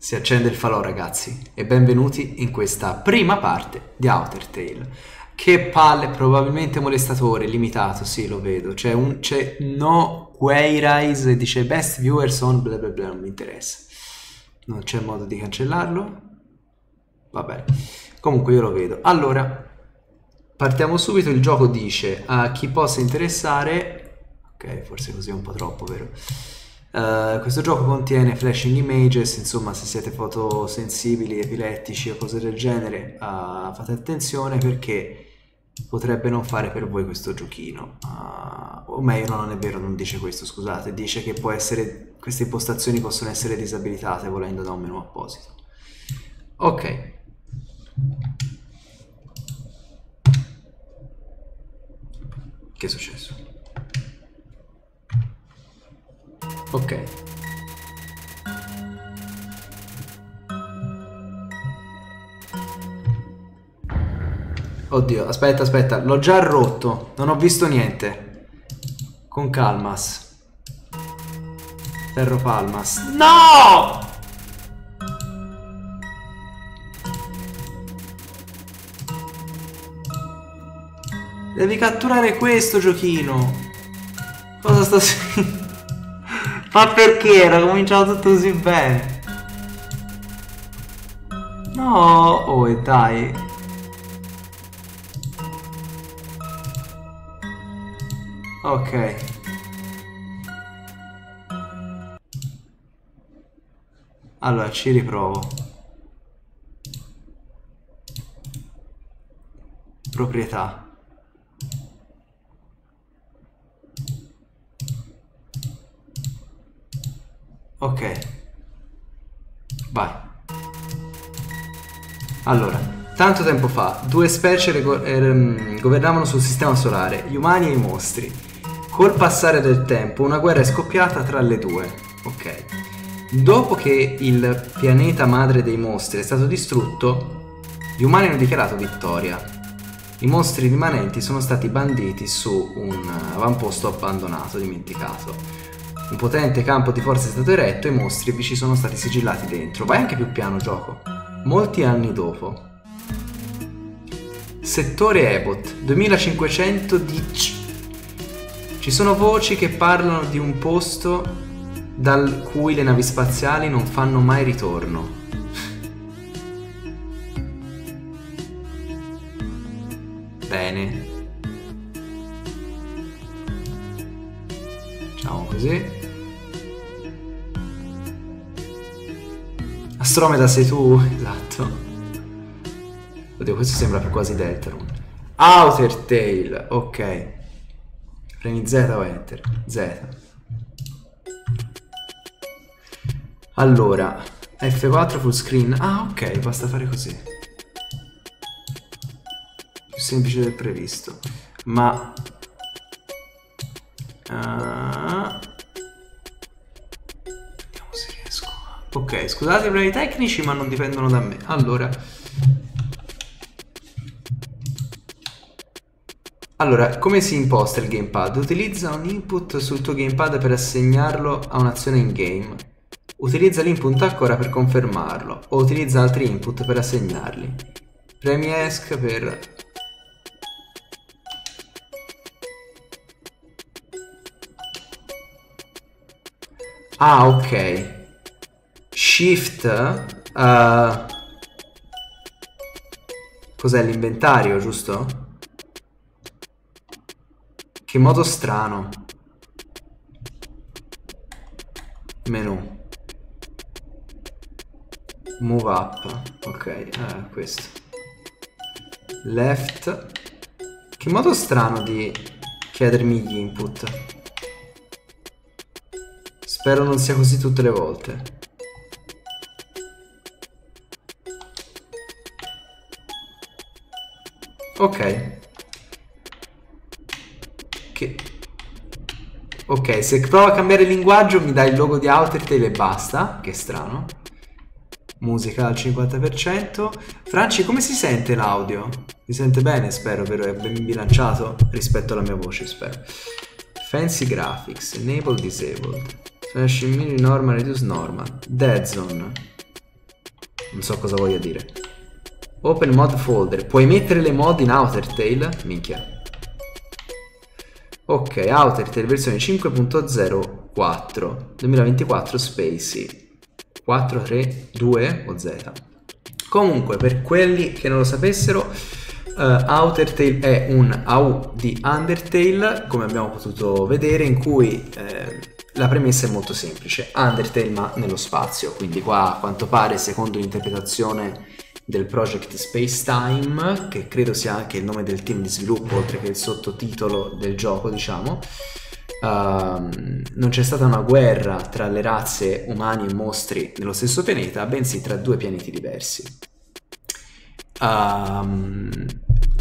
Si accende il falò ragazzi e benvenuti in questa prima parte di Outer Tale. Che palle, probabilmente molestatore, limitato, sì lo vedo. C'è un, c'è no Quayrise dice best viewers on bla bla bla, non mi interessa. Non c'è modo di cancellarlo. Vabbè, comunque io lo vedo. Allora, partiamo subito, il gioco dice a chi possa interessare... Ok, forse così è un po' troppo, vero? Uh, questo gioco contiene flashing images, insomma se siete fotosensibili, epilettici o cose del genere uh, fate attenzione perché potrebbe non fare per voi questo giochino. Uh, o meglio, no, non è vero, non dice questo, scusate, dice che essere, queste impostazioni possono essere disabilitate volendo da un menu apposito. Ok. Che è successo? Ok. Oddio, aspetta, aspetta, l'ho già rotto, non ho visto niente. Con Calmas. Ferro Palmas. No! Devi catturare questo giochino. Cosa sta... Ma perché era cominciato tutto così bene? No, oh dai. Ok. Allora, ci riprovo. Proprietà. Ok. Vai. Allora, tanto tempo fa, due specie rego- er- governavano sul sistema solare, gli umani e i mostri. Col passare del tempo, una guerra è scoppiata tra le due. Ok. Dopo che il pianeta madre dei mostri è stato distrutto, gli umani hanno dichiarato vittoria. I mostri rimanenti sono stati banditi su un avamposto abbandonato, dimenticato. Un potente campo di forza è stato eretto e i mostri vi ci sono stati sigillati dentro. Vai anche più piano gioco. Molti anni dopo. Settore Ebot, 2500 di... Ci sono voci che parlano di un posto dal cui le navi spaziali non fanno mai ritorno. Bene. Facciamo così. Astromeda sei tu? Esatto. Oddio, questo sembra più quasi Deltarune. Outer Tail, ok. Premi Z o Enter? Z. Allora, F4 full screen. Ah, ok, basta fare così. Più semplice del previsto. Ma... Uh... Ok, scusate i problemi tecnici, ma non dipendono da me. Allora. Allora, come si imposta il gamepad? Utilizza un input sul tuo gamepad per assegnarlo a un'azione in game. Utilizza l'input ancora per confermarlo, o utilizza altri input per assegnarli. Premi ESC per... Ah, ok. Shift uh, Cos'è l'inventario, giusto? Che modo strano. Menu. Move up Ok, eh, questo. Left. Che modo strano di chiedermi gli input. Spero non sia così tutte le volte Ok. Che... Ok, se provo a cambiare linguaggio mi dà il logo di Outertail e basta. Che strano. Musica al 50%. Franci, come si sente l'audio? Si sente bene, spero, vero? È ben bilanciato rispetto alla mia voce, spero. Fancy Graphics, Enable Disabled. Flash Mini Normal Reduce Normal. Dead Zone. Non so cosa voglia dire. Open mod folder. Puoi mettere le mod in Outertail? Minchia. Ok, Outertail versione 5.04 2024 Spacey 432 o Z. Comunque, per quelli che non lo sapessero, uh, Outertail è un AU di Undertale, come abbiamo potuto vedere, in cui eh, la premessa è molto semplice. Undertale ma nello spazio, quindi qua a quanto pare, secondo l'interpretazione del project Space Time, che credo sia anche il nome del team di sviluppo, oltre che il sottotitolo del gioco, diciamo. Uh, non c'è stata una guerra tra le razze umani e mostri nello stesso pianeta, bensì tra due pianeti diversi. Um,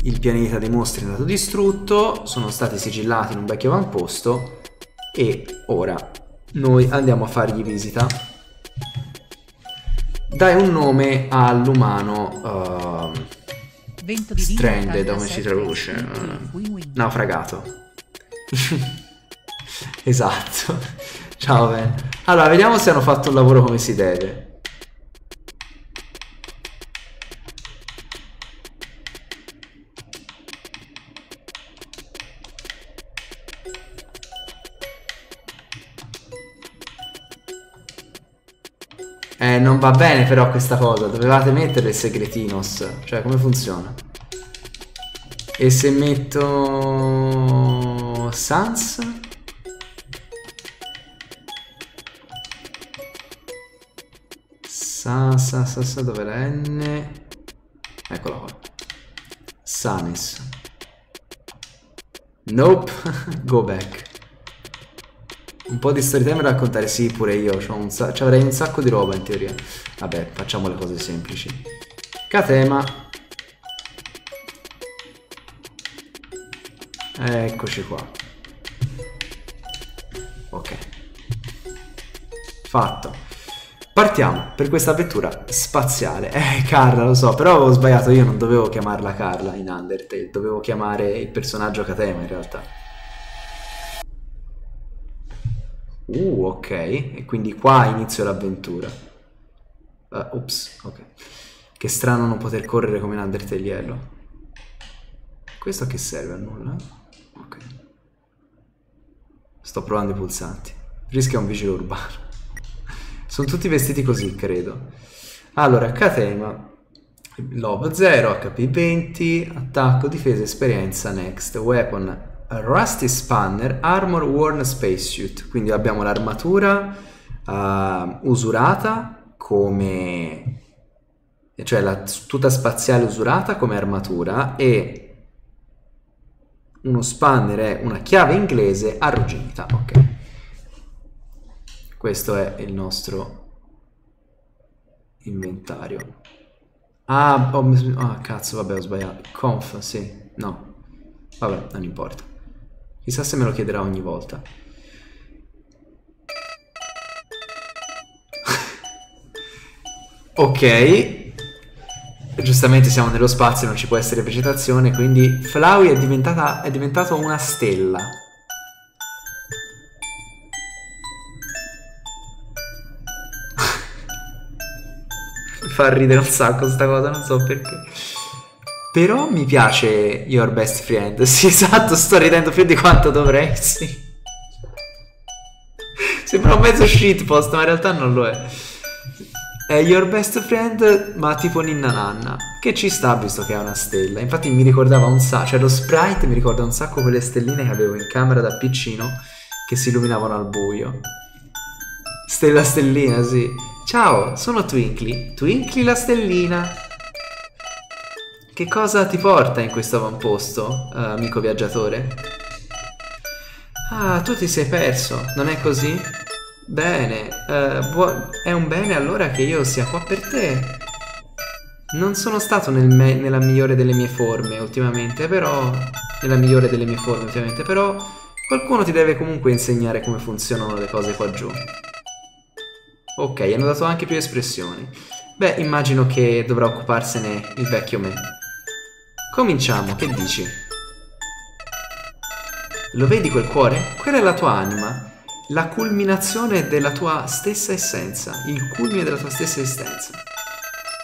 il pianeta dei mostri è andato distrutto, sono stati sigillati in un vecchio avamposto e ora noi andiamo a fargli visita dai un nome all'umano uh, stranded, come si traduce? Uh, naufragato. esatto. Ciao Ben. Allora, vediamo se hanno fatto un lavoro come si deve. Non va bene però questa cosa, dovevate mettere il segretinos, cioè come funziona? E se metto... Sans? Sa, sa, sa, sa, dove la N? Eccola qua. Sanis. Nope, go back. Un po' di storytime da raccontare, sì, pure io. Un sa- avrei un sacco di roba in teoria. Vabbè, facciamo le cose semplici. Catema. Eccoci qua. Ok. Fatto. Partiamo per questa avventura spaziale. Eh, Carla, lo so, però avevo sbagliato. Io non dovevo chiamarla Carla in Undertale. Dovevo chiamare il personaggio Catema in realtà. Uh, ok. E quindi qua inizio l'avventura. Uh, ups, ok. Che strano non poter correre come in Undertale Yellow. Questo a che serve? A nulla? Ok. Sto provando i pulsanti. Rischia un vigile urbano. Sono tutti vestiti così, credo. Allora, catema. Love 0, HP 20, attacco, difesa, esperienza, next, weapon Rusty Spanner Armor Worn Spacesuit. Quindi abbiamo l'armatura uh, usurata come... cioè la tuta spaziale usurata come armatura e uno spanner è una chiave inglese arrugginita. Ok. Questo è il nostro inventario. Ah, oh, oh, cazzo, vabbè, ho sbagliato. Conf, sì. No. Vabbè, non importa. Chissà se me lo chiederà ogni volta. ok. Giustamente siamo nello spazio, non ci può essere vegetazione, quindi Flowey è, diventata, è diventato una stella. Mi fa ridere un sacco sta cosa, non so perché. Però mi piace Your Best Friend. Sì, esatto, sto ridendo più di quanto dovrei, sì. Sembra un mezzo shitpost, ma in realtà non lo è. È Your Best Friend, ma tipo Ninna Nanna. Che ci sta visto che è una stella. Infatti mi ricordava un sacco, cioè lo sprite mi ricorda un sacco quelle stelline che avevo in camera da piccino che si illuminavano al buio. Stella stellina, sì. Ciao, sono Twinkly. Twinkly la stellina. Che cosa ti porta in questo avamposto, uh, amico viaggiatore? Ah, tu ti sei perso, non è così? Bene, uh, è un bene allora che io sia qua per te. Non sono stato nel nella migliore delle mie forme ultimamente, però... Nella migliore delle mie forme ultimamente, però... Qualcuno ti deve comunque insegnare come funzionano le cose qua giù. Ok, hanno dato anche più espressioni. Beh, immagino che dovrà occuparsene il vecchio me. Cominciamo, che dici? Lo vedi quel cuore? Quella è la tua anima, la culminazione della tua stessa essenza, il culmine della tua stessa esistenza.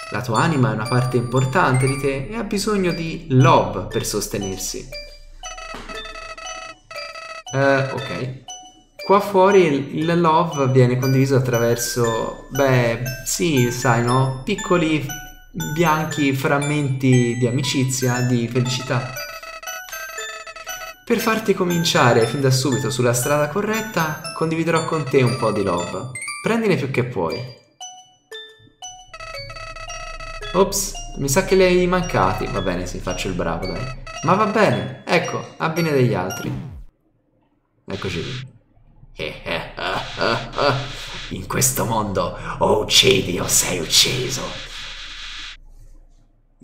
La tua anima è una parte importante di te e ha bisogno di love per sostenersi. Uh, ok. Qua fuori il, il love viene condiviso attraverso, beh, sì, sai, no? Piccoli bianchi frammenti di amicizia, di felicità. Per farti cominciare fin da subito sulla strada corretta, condividerò con te un po' di love. Prendine più che puoi. Ops, mi sa che li hai mancati. Va bene, sì, faccio il bravo, dai. Ma va bene, ecco, a bene degli altri. Eccoci In questo mondo o uccidi o sei ucciso.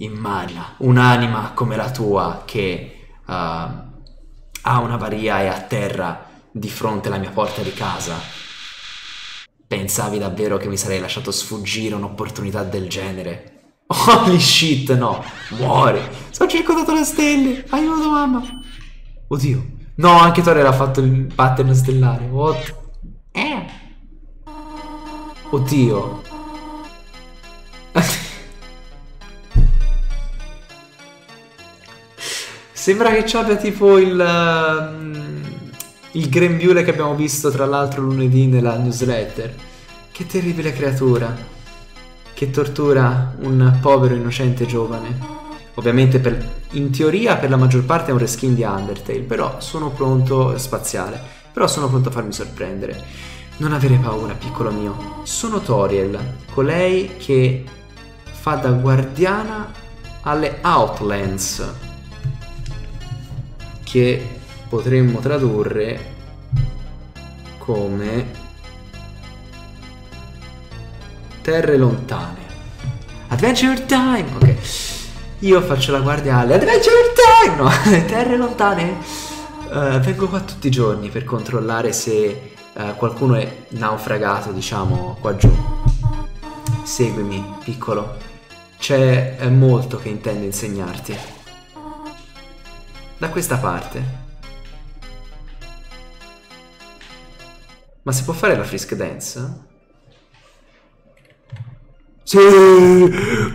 Immagina un'anima come la tua che uh, ha una varia e a terra di fronte alla mia porta di casa. Pensavi davvero che mi sarei lasciato sfuggire un'opportunità del genere? Holy shit, no! Muori! Sono circondato da stelle! Aiuto, mamma! Oddio! No, anche Thor ha fatto il pattern stellare. What? Eh! Oddio! Sembra che ci abbia tipo il, uh, il grembiule che abbiamo visto tra l'altro lunedì nella newsletter. Che terribile creatura. Che tortura un povero innocente giovane. Ovviamente per, in teoria per la maggior parte è un reskin di Undertale, però sono pronto, spaziale, però sono pronto a farmi sorprendere. Non avere paura, piccolo mio. Sono Toriel, colei che fa da guardiana alle Outlands che potremmo tradurre come terre lontane. Adventure time! Ok. Io faccio la guardia alle Adventure time! No, terre lontane. Uh, vengo qua tutti i giorni per controllare se uh, qualcuno è naufragato, diciamo, qua giù. Seguimi, piccolo. C'è molto che intendo insegnarti da questa parte. Ma si può fare la frisk dance? Sì,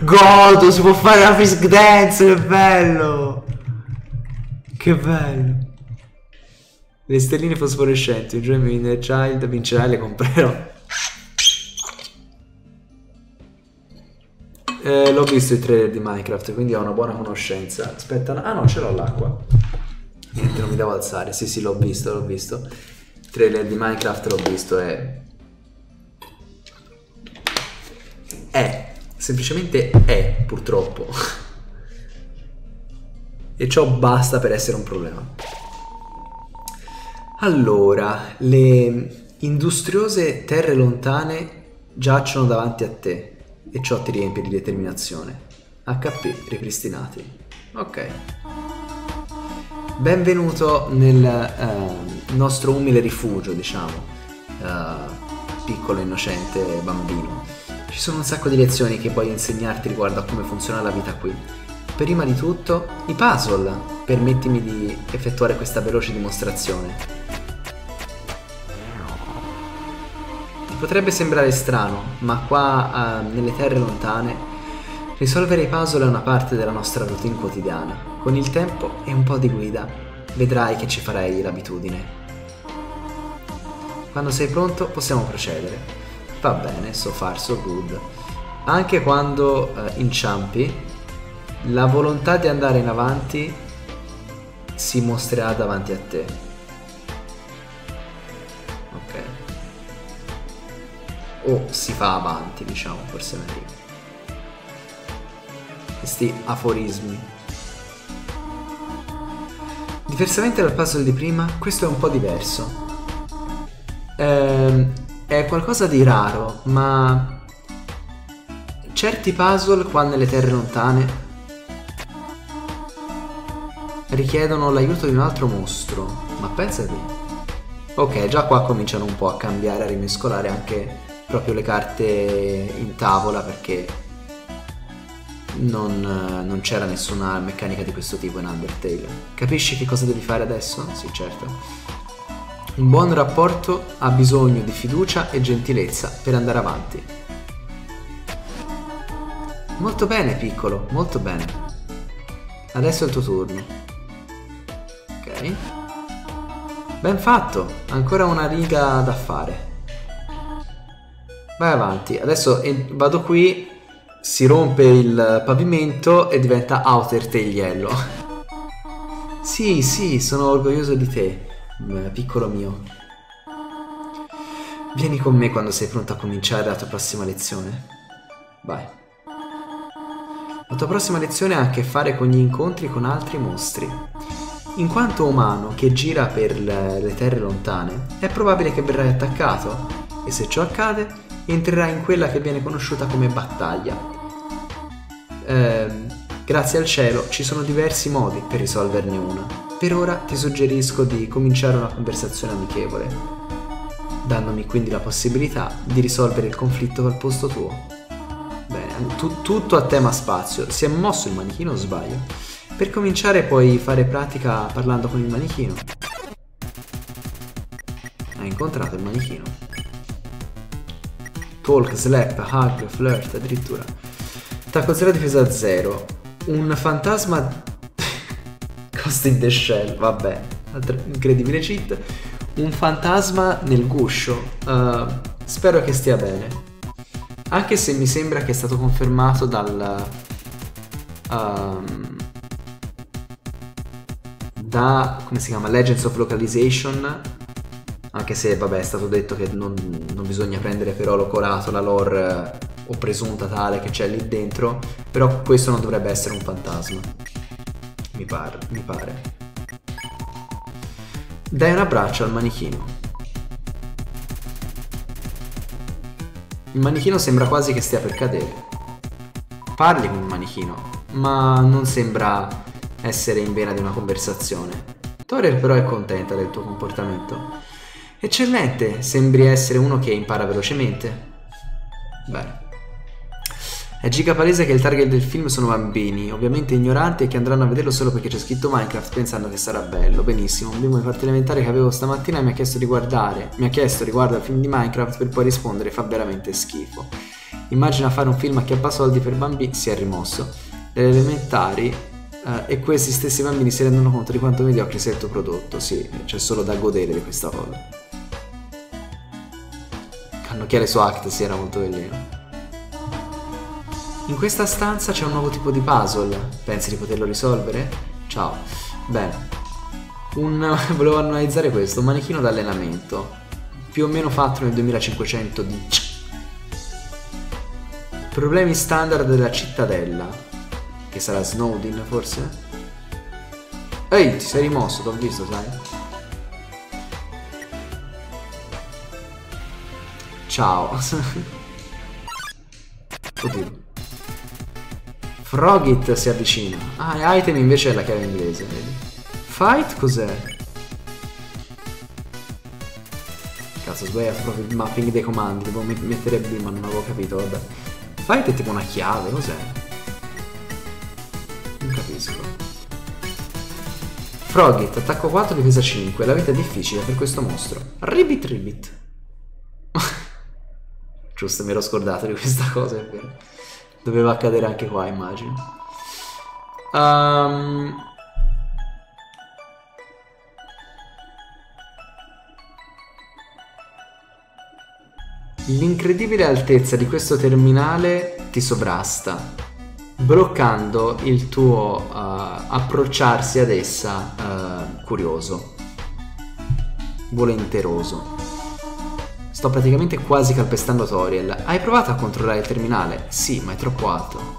godo, si può fare la frisk dance, che bello! Che bello! Le stelline fosforescenti, un giorno in Child vincerà e le comprerò. Eh, l'ho visto il trailer di Minecraft, quindi ho una buona conoscenza. Aspetta, ah no, ce l'ho l'acqua. Niente, non mi devo alzare. Sì, sì, l'ho visto, l'ho visto. Il trailer di Minecraft l'ho visto e... È, semplicemente è, purtroppo. e ciò basta per essere un problema. Allora, le industriose terre lontane giacciono davanti a te e ciò ti riempie di determinazione. HP ripristinati. Ok. Benvenuto nel eh, nostro umile rifugio, diciamo, eh, piccolo innocente bambino. Ci sono un sacco di lezioni che voglio insegnarti riguardo a come funziona la vita qui. Prima di tutto, i puzzle. Permettimi di effettuare questa veloce dimostrazione. Potrebbe sembrare strano, ma qua uh, nelle terre lontane risolvere i puzzle è una parte della nostra routine quotidiana. Con il tempo e un po' di guida vedrai che ci farai l'abitudine. Quando sei pronto possiamo procedere. Va bene, so far, so good. Anche quando uh, inciampi, la volontà di andare in avanti si mostrerà davanti a te. O si fa avanti, diciamo, forse meglio. Questi aforismi. Diversamente dal puzzle di prima, questo è un po' diverso. Ehm, è qualcosa di raro, ma certi puzzle qua nelle terre lontane richiedono l'aiuto di un altro mostro. Ma pensati. Ok, già qua cominciano un po' a cambiare, a rimescolare anche proprio le carte in tavola perché non, non, c'era nessuna meccanica di questo tipo in Undertale. Capisci che cosa devi fare adesso? Sì, certo. Un buon rapporto ha bisogno di fiducia e gentilezza per andare avanti. Molto bene, piccolo, molto bene. Adesso è il tuo turno. Ok. Ben fatto, ancora una riga da fare. Vai avanti, adesso vado qui, si rompe il pavimento e diventa outer tagliello. sì, sì, sono orgoglioso di te, piccolo mio. Vieni con me quando sei pronto a cominciare la tua prossima lezione. Vai. La tua prossima lezione ha a che fare con gli incontri con altri mostri. In quanto umano che gira per le terre lontane, è probabile che verrai attaccato e se ciò accade entrerà in quella che viene conosciuta come battaglia. Eh, grazie al cielo ci sono diversi modi per risolverne una. Per ora ti suggerisco di cominciare una conversazione amichevole, dandomi quindi la possibilità di risolvere il conflitto al posto tuo. Bene, tu, tutto a tema spazio. Si è mosso il manichino o sbaglio? Per cominciare puoi fare pratica parlando con il manichino. Hai incontrato il manichino. Talk, slap, hug, flirt, addirittura. Attacco 0, difesa 0. Un fantasma... Cost in the shell, vabbè. Altra incredibile cheat. Un fantasma nel guscio. Uh, spero che stia bene. Anche se mi sembra che è stato confermato dal... Um, da... come si chiama? Legends of Localization anche se vabbè è stato detto che non, non bisogna prendere per oro colato la lore eh, o presunta tale che c'è lì dentro, però questo non dovrebbe essere un fantasma. Mi pare, mi pare. Dai un abbraccio al manichino. Il manichino sembra quasi che stia per cadere. Parli con il manichino, ma non sembra essere in vena di una conversazione. Toriel però è contenta del tuo comportamento Eccellente, sembri essere uno che impara velocemente. Bene. È giga palese che il target del film sono bambini, ovviamente ignoranti e che andranno a vederlo solo perché c'è scritto Minecraft pensando che sarà bello. Benissimo, un bimbo di quarto elementare che avevo stamattina mi ha chiesto di guardare, mi ha chiesto riguardo al film di Minecraft per poi rispondere fa veramente schifo. Immagina fare un film a chiappa soldi per bambini, si è rimosso. Le elementari uh, e questi stessi bambini si rendono conto di quanto mediocre sia il tuo prodotto, sì, c'è solo da godere di questa cosa. Cannocchiale su Act si era molto veleno. In questa stanza c'è un nuovo tipo di puzzle. Pensi di poterlo risolvere? Ciao. Bene. Un... Volevo analizzare questo. Un manichino d'allenamento. Più o meno fatto nel 2500 di... Problemi standard della cittadella. Che sarà Snowdin forse? Ehi, ti sei rimosso, t'ho visto, sai? Ciao. Oddio. Frogit si avvicina. Ah, item invece è la chiave inglese, vedi. Fight cos'è? Cazzo, sbagliato proprio il mapping dei comandi. Devo mettere B, ma non avevo capito, vabbè. Fight è tipo una chiave, cos'è? Non capisco. Frogit, attacco 4, difesa 5. La vita è difficile per questo mostro. Ribbit ribbit. Giusto, mi ero scordato di questa cosa, è vero. Doveva accadere anche qua, immagino. Um... L'incredibile altezza di questo terminale ti sovrasta, bloccando il tuo uh, approcciarsi ad essa uh, curioso, volenteroso. Sto praticamente quasi calpestando Toriel. Hai provato a controllare il terminale? Sì, ma è troppo alto.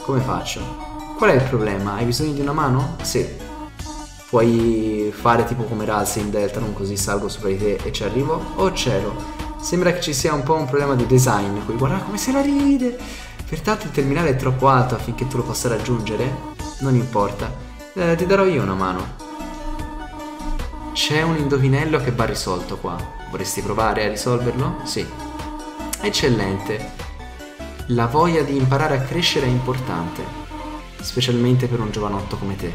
Come faccio? Qual è il problema? Hai bisogno di una mano? Sì. Puoi fare tipo come Ralsei in Delta, non così salgo sopra di te e ci arrivo? Oh cielo, sembra che ci sia un po' un problema di design qui. Guarda come se la ride! Pertanto il terminale è troppo alto affinché tu lo possa raggiungere? Non importa. Eh, ti darò io una mano. C'è un indovinello che va risolto qua. Vorresti provare a risolverlo? Sì. Eccellente. La voglia di imparare a crescere è importante, specialmente per un giovanotto come te.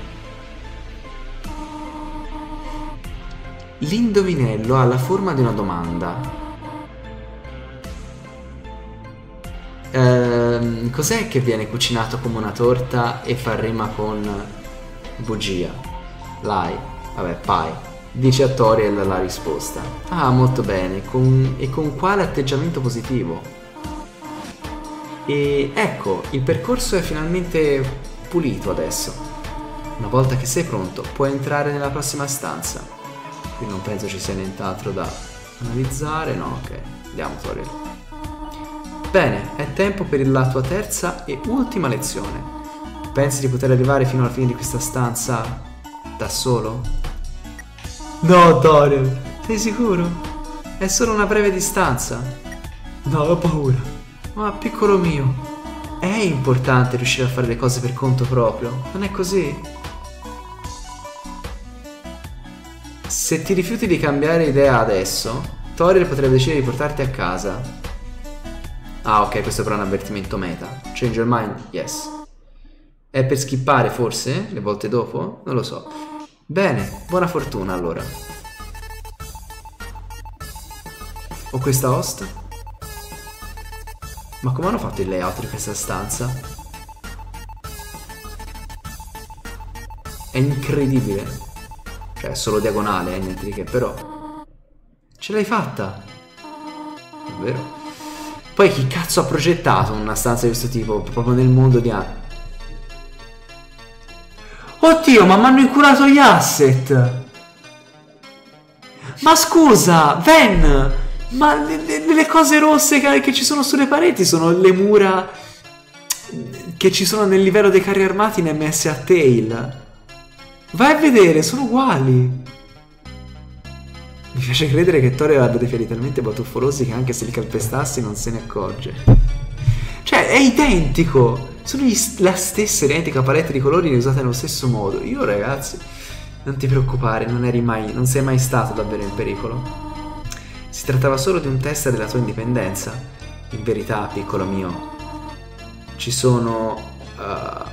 L'indovinello ha la forma di una domanda. Ehm, cos'è che viene cucinato come una torta e fa rima con bugia? Lai, vabbè, pai. Dice a Toriel la risposta. Ah, molto bene. Con... E con quale atteggiamento positivo? E ecco, il percorso è finalmente pulito adesso. Una volta che sei pronto, puoi entrare nella prossima stanza. Qui non penso ci sia nient'altro da analizzare. No, ok. Andiamo, Toriel. Bene, è tempo per la tua terza e ultima lezione. Pensi di poter arrivare fino alla fine di questa stanza da solo? No, Toriel, sei sicuro? È solo una breve distanza. No, ho paura. Ma piccolo mio, è importante riuscire a fare le cose per conto proprio, non è così? Se ti rifiuti di cambiare idea adesso, Toriel potrebbe decidere di portarti a casa. Ah, ok, questo però è un avvertimento meta. Change your mind? Yes. È per skippare forse? Le volte dopo? Non lo so. Bene, buona fortuna allora. Ho questa host? Ma come hanno fatto il layout di questa stanza? È incredibile. Cioè, è solo diagonale, eh, niente di che, però... Ce l'hai fatta! Davvero? Poi chi cazzo ha progettato una stanza di questo tipo, proprio nel mondo di... Oddio, ma mi hanno incurato gli asset! Ma scusa, Ven! Ma le, le, le cose rosse che, che, ci sono sulle pareti sono le mura che ci sono nel livello dei carri armati in MS a Tail. Vai a vedere, sono uguali. Mi piace credere che Tore abbia dei fiori talmente batuffolosi che anche se li calpestassi non se ne accorge. Cioè, è identico! Sono gli, la stessa identica palette di colori usate nello stesso modo. Io, ragazzi, non ti preoccupare, non mai, non sei mai stato davvero in pericolo. Si trattava solo di un test della tua indipendenza. In verità, piccolo mio, ci sono uh,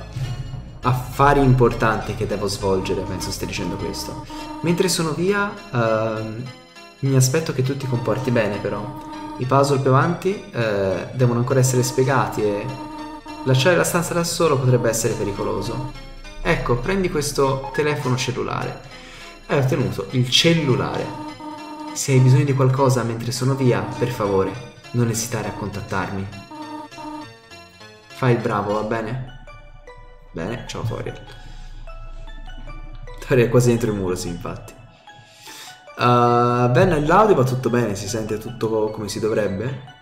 affari importanti che devo svolgere, penso stai dicendo questo. Mentre sono via, uh, mi aspetto che tu ti comporti bene però. I puzzle più avanti uh, devono ancora essere spiegati e lasciare la stanza da solo potrebbe essere pericoloso. Ecco, prendi questo telefono cellulare. Hai ottenuto il cellulare. Se hai bisogno di qualcosa mentre sono via, per favore, non esitare a contattarmi. Fai il bravo, va bene? Bene, ciao Toriel. Toriel è quasi dentro il muro, sì, infatti. Uh, bene, l'audio va tutto bene, si sente tutto come si dovrebbe?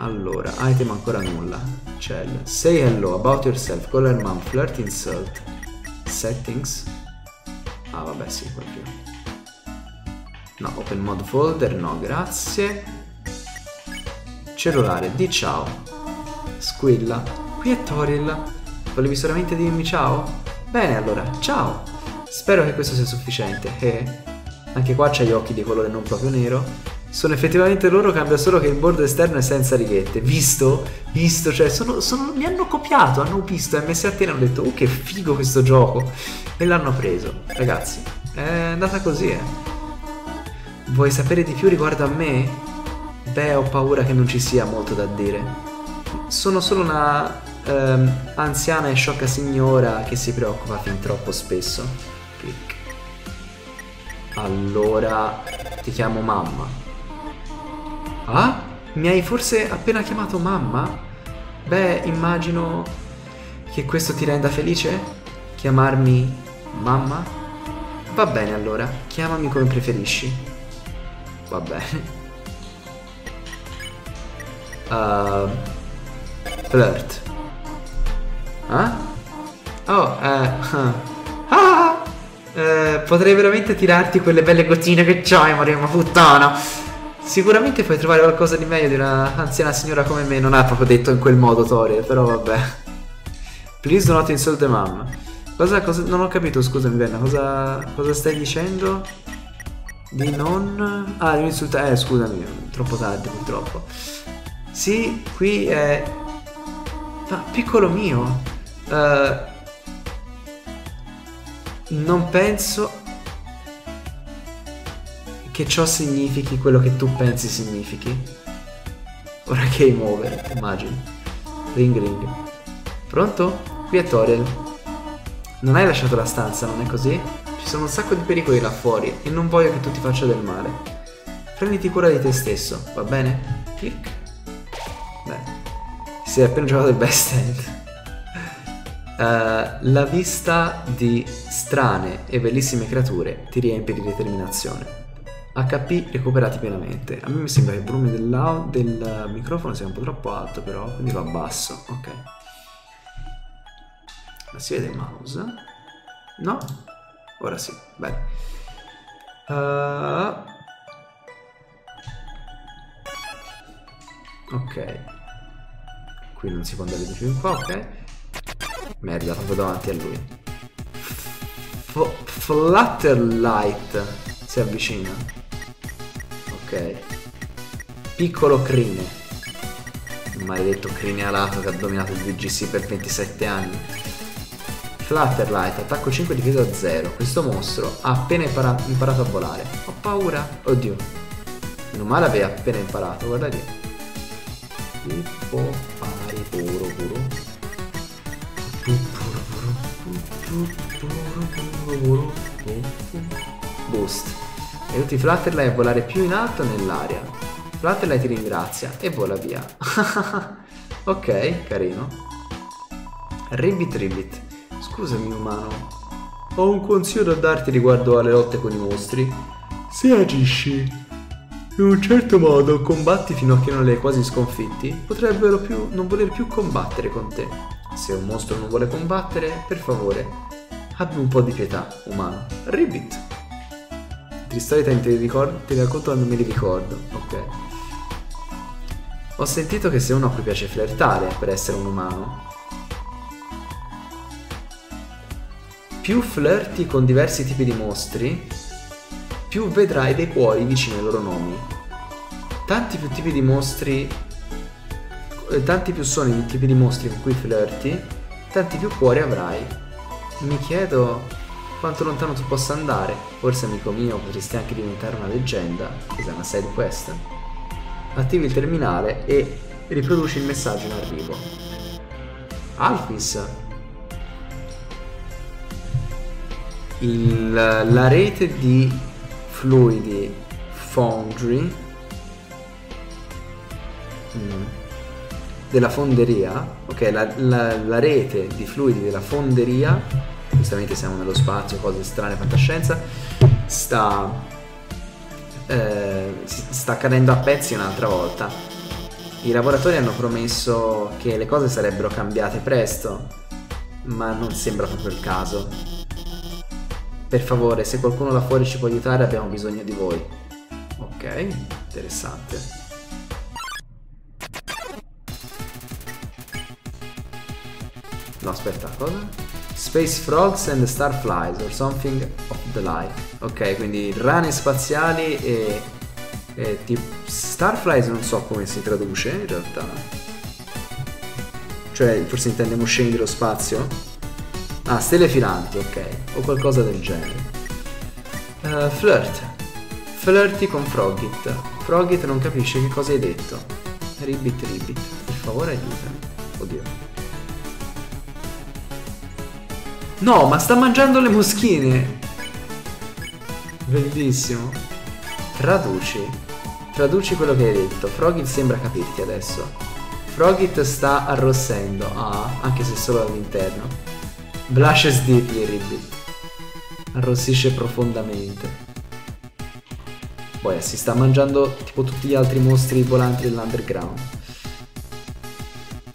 Allora, item ancora nulla. Cell. Say hello about yourself. Her mom. Flirt insult. Settings. Ah, vabbè, sì, più. No, open mode folder, no, grazie. Cellulare, di ciao. Squilla. Qui è Toriel. Volevi solamente dirmi ciao? Bene allora, ciao. Spero che questo sia sufficiente. E anche qua c'hai gli occhi di colore non proprio nero. Sono effettivamente loro, cambia solo che il bordo esterno è senza righette. Visto? Visto? Cioè, sono, sono, mi hanno copiato, hanno visto MSAT e hanno detto, oh che figo questo gioco. E l'hanno preso. Ragazzi, è andata così, eh. Vuoi sapere di più riguardo a me? Beh, ho paura che non ci sia molto da dire. Sono solo una ehm, anziana e sciocca signora che si preoccupa fin troppo spesso. Click. Allora ti chiamo mamma. Ah? Mi hai forse appena chiamato mamma? Beh, immagino che questo ti renda felice? Chiamarmi mamma? Va bene allora, chiamami come preferisci. Va bene. Uh, flirt. Ah? Oh, eh. Ah! Eh, potrei veramente tirarti quelle belle gottine che c'hai, Maria puttana. Sicuramente puoi trovare qualcosa di meglio di una anziana signora come me. Non ha proprio detto in quel modo, Tori, però vabbè. Please do not insult the mom. Cosa, cosa, non ho capito, scusami, Benna, cosa, cosa stai dicendo? Di non... Ah, di non insultare... Eh, scusami, troppo tardi purtroppo. Sì, qui è... Ma piccolo mio... Uh, non penso che ciò significhi quello che tu pensi significhi. Ora game over, immagini. Ring ring. Pronto? Qui è Toriel. Non hai lasciato la stanza, non è così? Ci sono un sacco di pericoli là fuori e non voglio che tu ti faccia del male. Prenditi cura di te stesso, va bene? Clic. Bene. Si è appena giocato il best end. Uh, la vista di strane e bellissime creature ti riempie di determinazione. HP recuperati pienamente. A me mi sembra che il volume del microfono sia un po' troppo alto, però, quindi lo abbasso. Ok. Ma si vede il mouse? No? Ora sì, bene. Uh... Ok. Qui non si può andare di più in qua, ok. Merda, proprio davanti a lui. F Flutterlight si avvicina. Ok. Piccolo crine. Maledetto crine alato che ha dominato il VGC per 27 anni. Flutterlight, attacco 5 difesa 0. Questo mostro ha appena imparato, a volare. Ho paura. Oddio. Meno male aveva appena imparato, guarda lì. Pippo pari puro puro. Boost. Aiuti Flutterlight a volare più in alto nell'aria. Flutterlight ti ringrazia e vola via. ok, carino. Ribbit Ribbit. Scusami umano, ho un consiglio da darti riguardo alle lotte con i mostri. Se agisci in un certo modo, combatti fino a che non li hai quasi sconfitti, potrebbero più non voler più combattere con te. Se un mostro non vuole combattere, per favore, abbi un po' di pietà, umano. Ribbit. Di storia te ricordo, te li racconto quando me li ricordo, ok. Ho sentito che sei uno a cui piace flirtare per essere un umano. più flirti con diversi tipi di mostri, più vedrai dei cuori vicino ai loro nomi. Tanti più tipi di mostri, eh, tanti più sono i tipi di mostri con cui flirti, tanti più cuori avrai. Mi chiedo quanto lontano tu possa andare. Forse, amico mio, potresti anche diventare una leggenda. Cos'è una side quest? Attivi il terminale e riproduci il messaggio in arrivo. Alphys, il, la rete di fluidi Foundry mm, della fonderia, ok, la, la, la, rete di fluidi della fonderia, giustamente siamo nello spazio, cose strane, fantascienza, sta, eh, sta cadendo a pezzi un'altra volta. I lavoratori hanno promesso che le cose sarebbero cambiate presto, ma non sembra proprio il caso. Per favore, se qualcuno là fuori ci può aiutare abbiamo bisogno di voi. Ok, interessante. No, aspetta, cosa? Space Frogs and Starflies or something of the like. Ok, quindi rane spaziali e... e tipo... Starflies non so come si traduce in realtà. Cioè, forse intendiamo sceni dello spazio? Ah, stelle filanti, ok. O qualcosa del genere. Uh, flirt. Flirty con Frogit. Frogit non capisce che cosa hai detto. Ribbit, ribbit. Per favore aiutami. Oddio. No, ma sta mangiando le moschine. Bellissimo. Traduci. Traduci quello che hai detto. Frogit sembra capirti adesso. Frogit sta arrossendo. Ah, anche se solo all'interno. Blushes deeply, Ribbit. Arrossisce profondamente. Poi si sta mangiando tipo tutti gli altri mostri volanti dell'underground.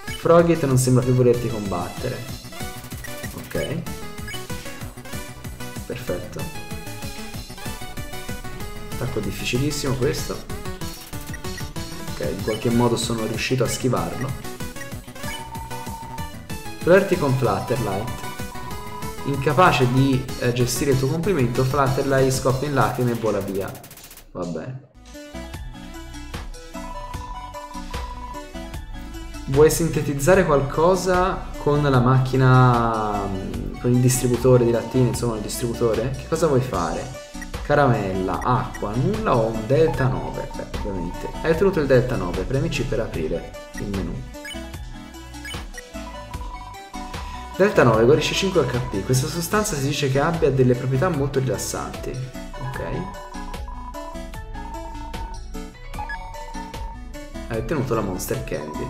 Frogit non sembra più volerti combattere. Attacco difficilissimo questo. Ok, in qualche modo sono riuscito a schivarlo. Flirty con Flutterlight. Incapace di eh, gestire il tuo complimento, Flutterly scoppia in lacrime e vola via. Va bene. Vuoi sintetizzare qualcosa con la macchina, mm, con il distributore di lattine, insomma il distributore? Che cosa vuoi fare? Caramella, acqua, nulla o un delta 9? Beh, ovviamente. Hai ottenuto il delta 9, premici per aprire il menu. Delta 9 guarisce 5 HP. Questa sostanza si dice che abbia delle proprietà molto rilassanti. Ok. Hai ottenuto la Monster Candy.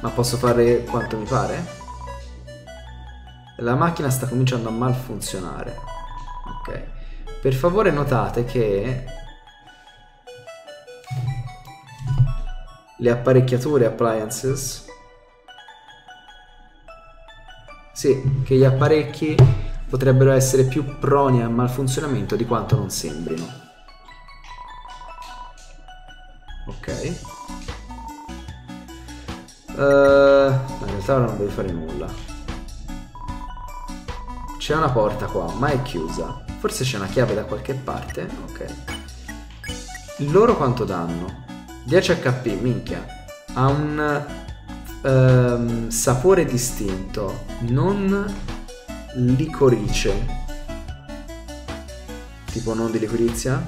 Ma posso fare quanto mi pare? La macchina sta cominciando a malfunzionare. Ok. Per favore notate che le apparecchiature appliances sì, che gli apparecchi potrebbero essere più proni al malfunzionamento di quanto non sembrino. Ok. Uh, in realtà ora non devi fare nulla. C'è una porta qua, ma è chiusa. Forse c'è una chiave da qualche parte. Ok. Loro quanto danno? 10 HP, minchia. Ha un ehm, sapore distinto, non licorice, tipo non di liquirizia,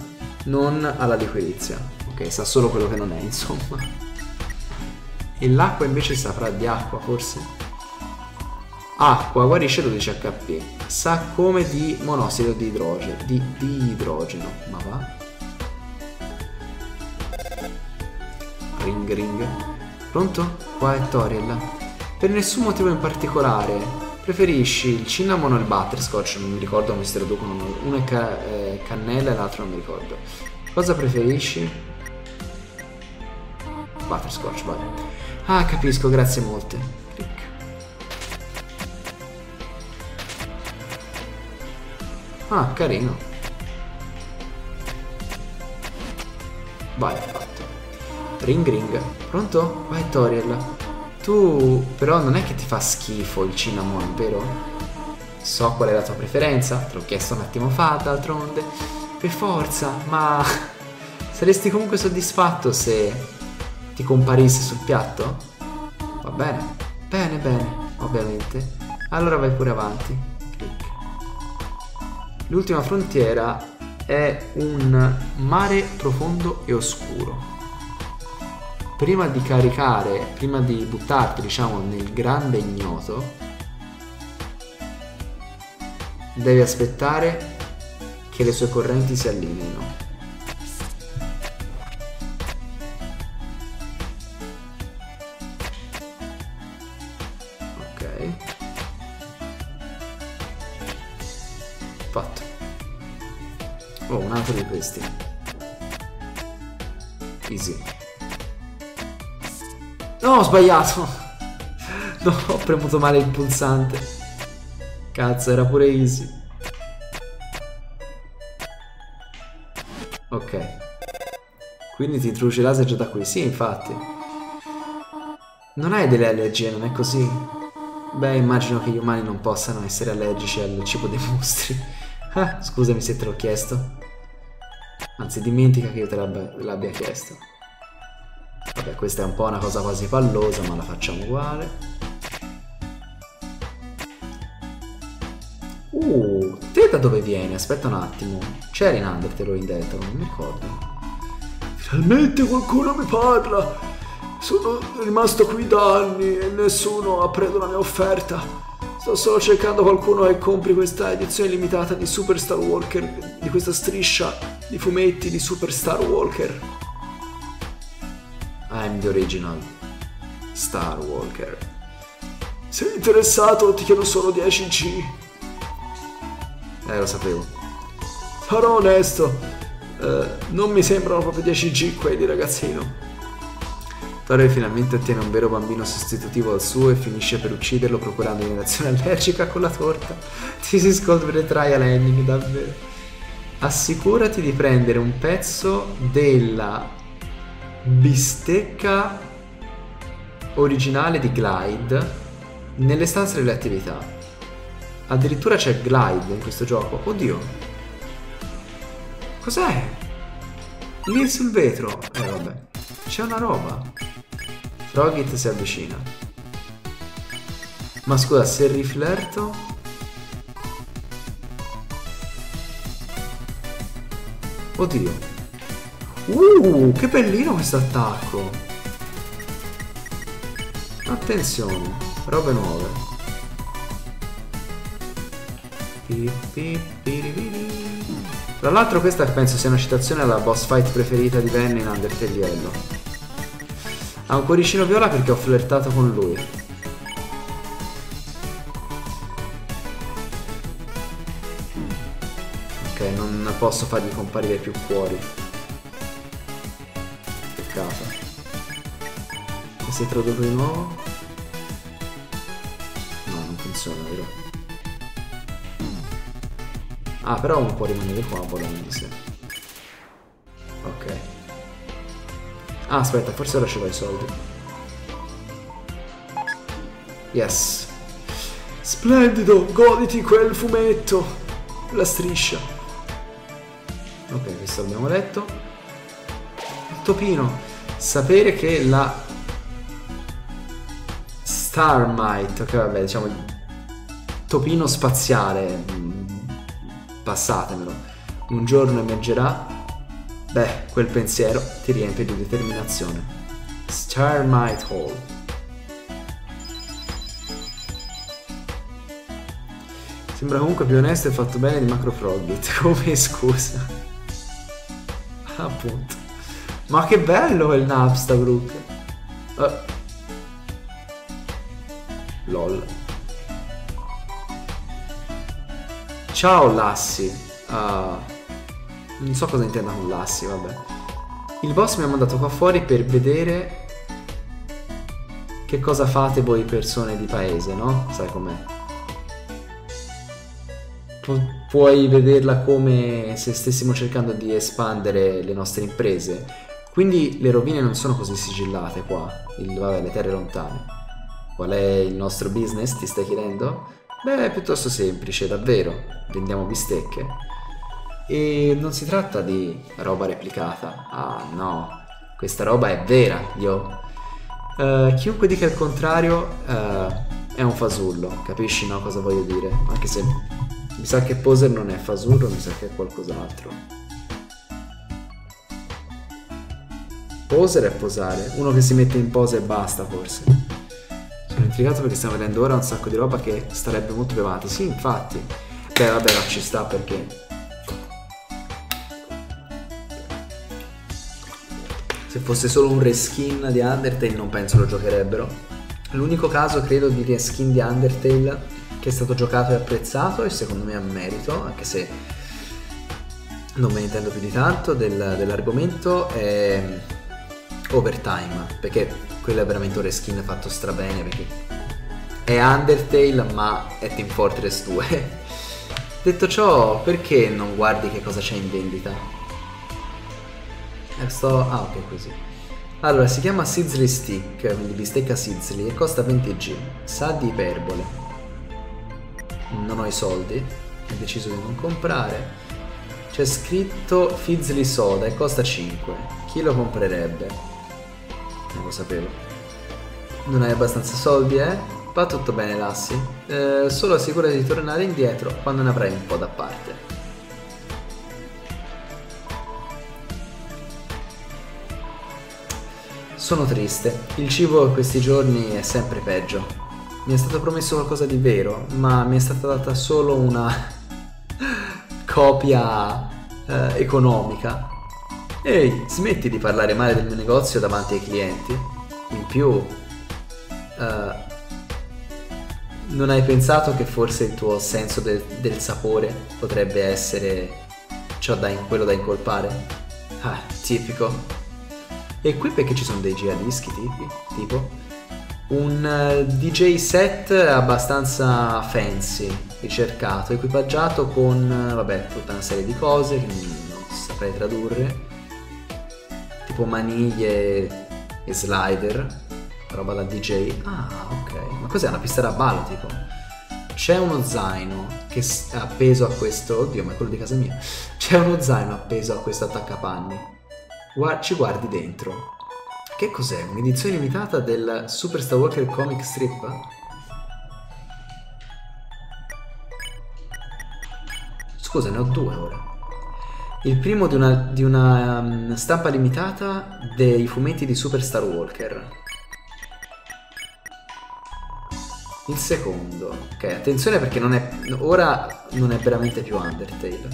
non alla liquirizia. Ok, sa solo quello che non è, insomma. E l'acqua invece saprà di acqua, forse? Acqua, guarisce 12 HP. Sa come di monossido di idrogeno. Di, di idrogeno. Ma va? Ring ring. Pronto? Qua è Toriel. Per nessun motivo in particolare. Preferisci il cinnamon o il butterscotch? Non mi ricordo come si traducono. Uno è ca- eh, cannella e l'altro non mi ricordo. Cosa preferisci? Butterscotch, vai. Ah, capisco, grazie molte. Ah, carino. Vai, fatto. Ring ring. Pronto? Vai Toriel. Tu però non è che ti fa schifo il cinnamon, vero? So qual è la tua preferenza, te l'ho chiesto un attimo fa, d'altronde. Per forza, ma saresti comunque soddisfatto se ti comparisse sul piatto? Va bene, bene, bene, ovviamente. Allora vai pure avanti. L'ultima frontiera è un mare profondo e oscuro prima di caricare, prima di buttarti, diciamo, nel grande ignoto, devi aspettare che le sue correnti si allineino. Ho sbagliato. No, ho premuto male il pulsante. Cazzo, era pure easy. Ok. Quindi ti introduce laser già da qui. Sì, infatti. Non hai delle allergie, non è così? Beh, immagino che gli umani non possano essere allergici al cibo dei mostri. Ah, scusami se te l'ho chiesto. Anzi, dimentica che io te l'abbia chiesto. Vabbè, questa è un po' una cosa quasi pallosa, ma la facciamo uguale. Uh, te da dove vieni? Aspetta un attimo. C'eri in Undertale o in? Non mi ricordo. Finalmente qualcuno mi parla. Sono rimasto qui da anni e nessuno ha preso la mia offerta. Sto solo cercando qualcuno che compri questa edizione limitata di Super Star Walker, di questa striscia di fumetti di Super Star Walker. I'm the original Star Walker. Sei interessato? Ti chiedo solo 10G. Eh, lo sapevo. Sarò onesto, eh, non mi sembrano proprio 10G quelli, ragazzino. Torre finalmente ottiene un vero bambino sostitutivo al suo e finisce per ucciderlo procurando una reazione allergica con la torta. Ti si scopre trial ending, davvero. Assicurati di prendere un pezzo della bistecca originale di Glide nelle stanze delle attività. Addirittura c'è Glide in questo gioco. Oddio. Cos'è? Lì sul vetro. Eh vabbè. C'è una roba. Frogit si avvicina. Ma scusa, se riflerto... Oddio. Uh, che bellino questo attacco. Attenzione, robe nuove. Tra l'altro questa penso sia una citazione alla boss fight preferita di Penny in Undertale. Ha un cuoricino viola perché ho flirtato con lui. Ok, non posso fargli comparire più cuori. Peccato. E si è tradotto di nuovo? No, non funziona, vero? Ah, però un po' rimanere qua volendo, sì. Ok. Ah, aspetta, forse ora ci i soldi. Yes. Splendido, goditi quel fumetto. La striscia. Ok, questo l'abbiamo letto. Topino. Sapere che la Starmite, ok vabbè, diciamo il topino spaziale passatemelo, un giorno emergerà, beh, quel pensiero ti riempie di determinazione. Starmite Hall. Sembra comunque più onesto e fatto bene di Macro Frogbit, come scusa. Appunto. Ma che bello quel Napstabrook. Uh. LOL. Ciao Lassi. Uh, non so cosa intenda con Lassi, vabbè. Il boss mi ha mandato qua fuori per vedere che cosa fate voi persone di paese, no? Sai com'è? Pu- puoi vederla come se stessimo cercando di espandere le nostre imprese. Quindi le rovine non sono così sigillate qua, il, vabbè, le terre lontane. Qual è il nostro business, ti stai chiedendo? Beh, è piuttosto semplice, davvero. Vendiamo bistecche. E non si tratta di roba replicata. Ah, no. Questa roba è vera, io. Uh, chiunque dica il contrario uh, è un fasullo, capisci no cosa voglio dire? Anche se mi sa che poser non è fasullo, mi sa che è qualcos'altro. Poser è posare, uno che si mette in posa e basta forse. Sono intrigato perché stiamo vedendo ora un sacco di roba che starebbe molto più avanti. Sì, infatti. Beh, vabbè, ma ci sta perché... Se fosse solo un reskin di Undertale non penso lo giocherebbero. L'unico caso credo di reskin di Undertale che è stato giocato e apprezzato e secondo me ha merito, anche se non me ne intendo più di tanto del, dell'argomento, è Overtime, perché quello è veramente un reskin fatto strabene perché è Undertale ma è Team Fortress 2 detto ciò perché non guardi che cosa c'è in vendita? Eh, sto... ah ok così. Allora si chiama Sizzly Stick quindi bistecca Sizzly e costa 20g sa di iperbole. Non ho i soldi ho deciso di non comprare. C'è scritto Fizzly Soda e costa 5 chi lo comprerebbe non lo sapevo. Non hai abbastanza soldi, eh? Va tutto bene, Lassi. Eh, solo assicurati di tornare indietro quando ne avrai un po' da parte. Sono triste. Il cibo questi giorni è sempre peggio. Mi è stato promesso qualcosa di vero, ma mi è stata data solo una copia eh, economica Ehi, smetti di parlare male del mio negozio davanti ai clienti. In più, uh, non hai pensato che forse il tuo senso de- del sapore potrebbe essere da in- quello da incolpare? Ah, tipico. E qui perché ci sono dei giradischi tipi? Tipo? Un uh, DJ set abbastanza fancy, ricercato, equipaggiato con, uh, vabbè, tutta una serie di cose che non saprei tradurre tipo maniglie e slider, roba da DJ. Ah, ok. Ma cos'è una pista da ballo tipo? C'è uno zaino che è appeso a questo. Oddio, ma è quello di casa mia. C'è uno zaino appeso a questo attaccapanni. Guarda, ci guardi dentro. Che cos'è? Un'edizione limitata del Super Star Walker Comic Strip? Scusa, ne ho due ora. Il primo di una, di una um, stampa limitata dei fumetti di Super Star Walker. Il secondo. Ok, attenzione perché non è. Ora non è veramente più Undertale.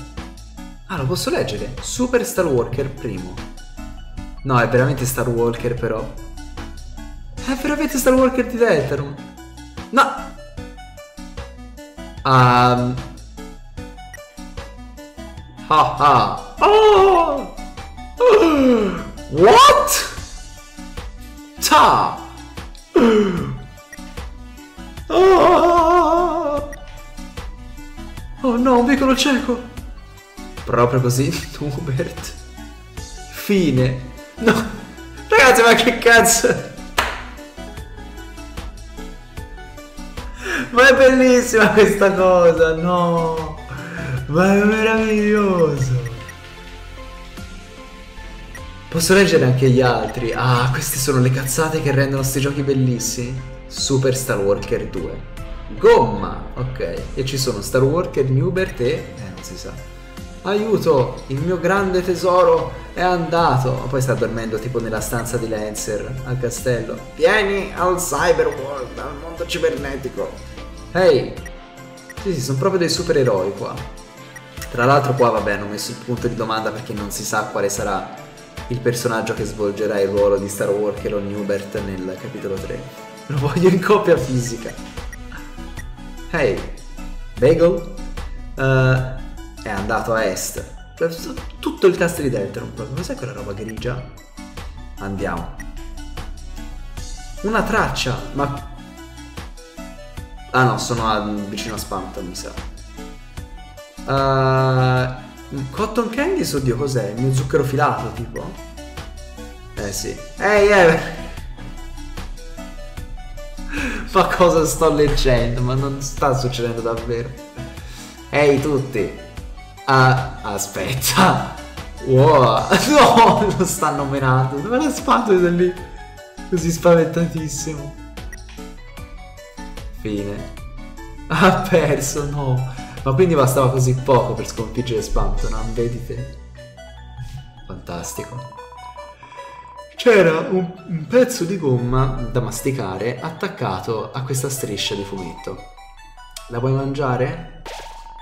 Ah, lo posso leggere. Super Star Walker primo. No, è veramente Star Walker però. È veramente Star Walker di Deltarune. No! Um. Ah ah. Oh! What? Ta! Oh! oh no, un piccolo cieco! Proprio così, Hubert. Fine. No! Ragazzi, ma che cazzo? Ma è bellissima questa cosa, no! Ma è meraviglioso! Posso leggere anche gli altri? Ah, queste sono le cazzate che rendono questi giochi bellissimi. Super Star Walker 2. Gomma, ok. E ci sono Star Walker, Newbert e... Eh, non si sa. Aiuto, il mio grande tesoro è andato. Poi sta dormendo tipo nella stanza di Lancer al castello. Vieni al Cyberworld, al mondo cibernetico. Ehi, hey. sì sì, sono proprio dei supereroi qua. Tra l'altro qua vabbè hanno messo il punto di domanda perché non si sa quale sarà il personaggio che svolgerà il ruolo di Star Walker o Newbert nel capitolo 3. Lo voglio in copia fisica. Hey, Bagel uh, è andato a est. Tutto il cast di Deltron proprio. Cos'è quella roba grigia? Andiamo. Una traccia, ma... Ah no, sono a, vicino a Spamton, mi sa. Uh, cotton candy, oddio, cos'è? Il mio zucchero filato, tipo? Eh sì. Ehi, hey, eh ma cosa sto leggendo? Ma non sta succedendo davvero. Ehi tutti. Ah, aspetta. Wow. No, lo stanno menando. Dove la spatola lì? Così spaventatissimo. Fine. Ha perso, no. Ma quindi bastava così poco per sconfiggere Spanto, non vedi te? Fantastico c'era un, un, pezzo di gomma da masticare attaccato a questa striscia di fumetto. La vuoi mangiare?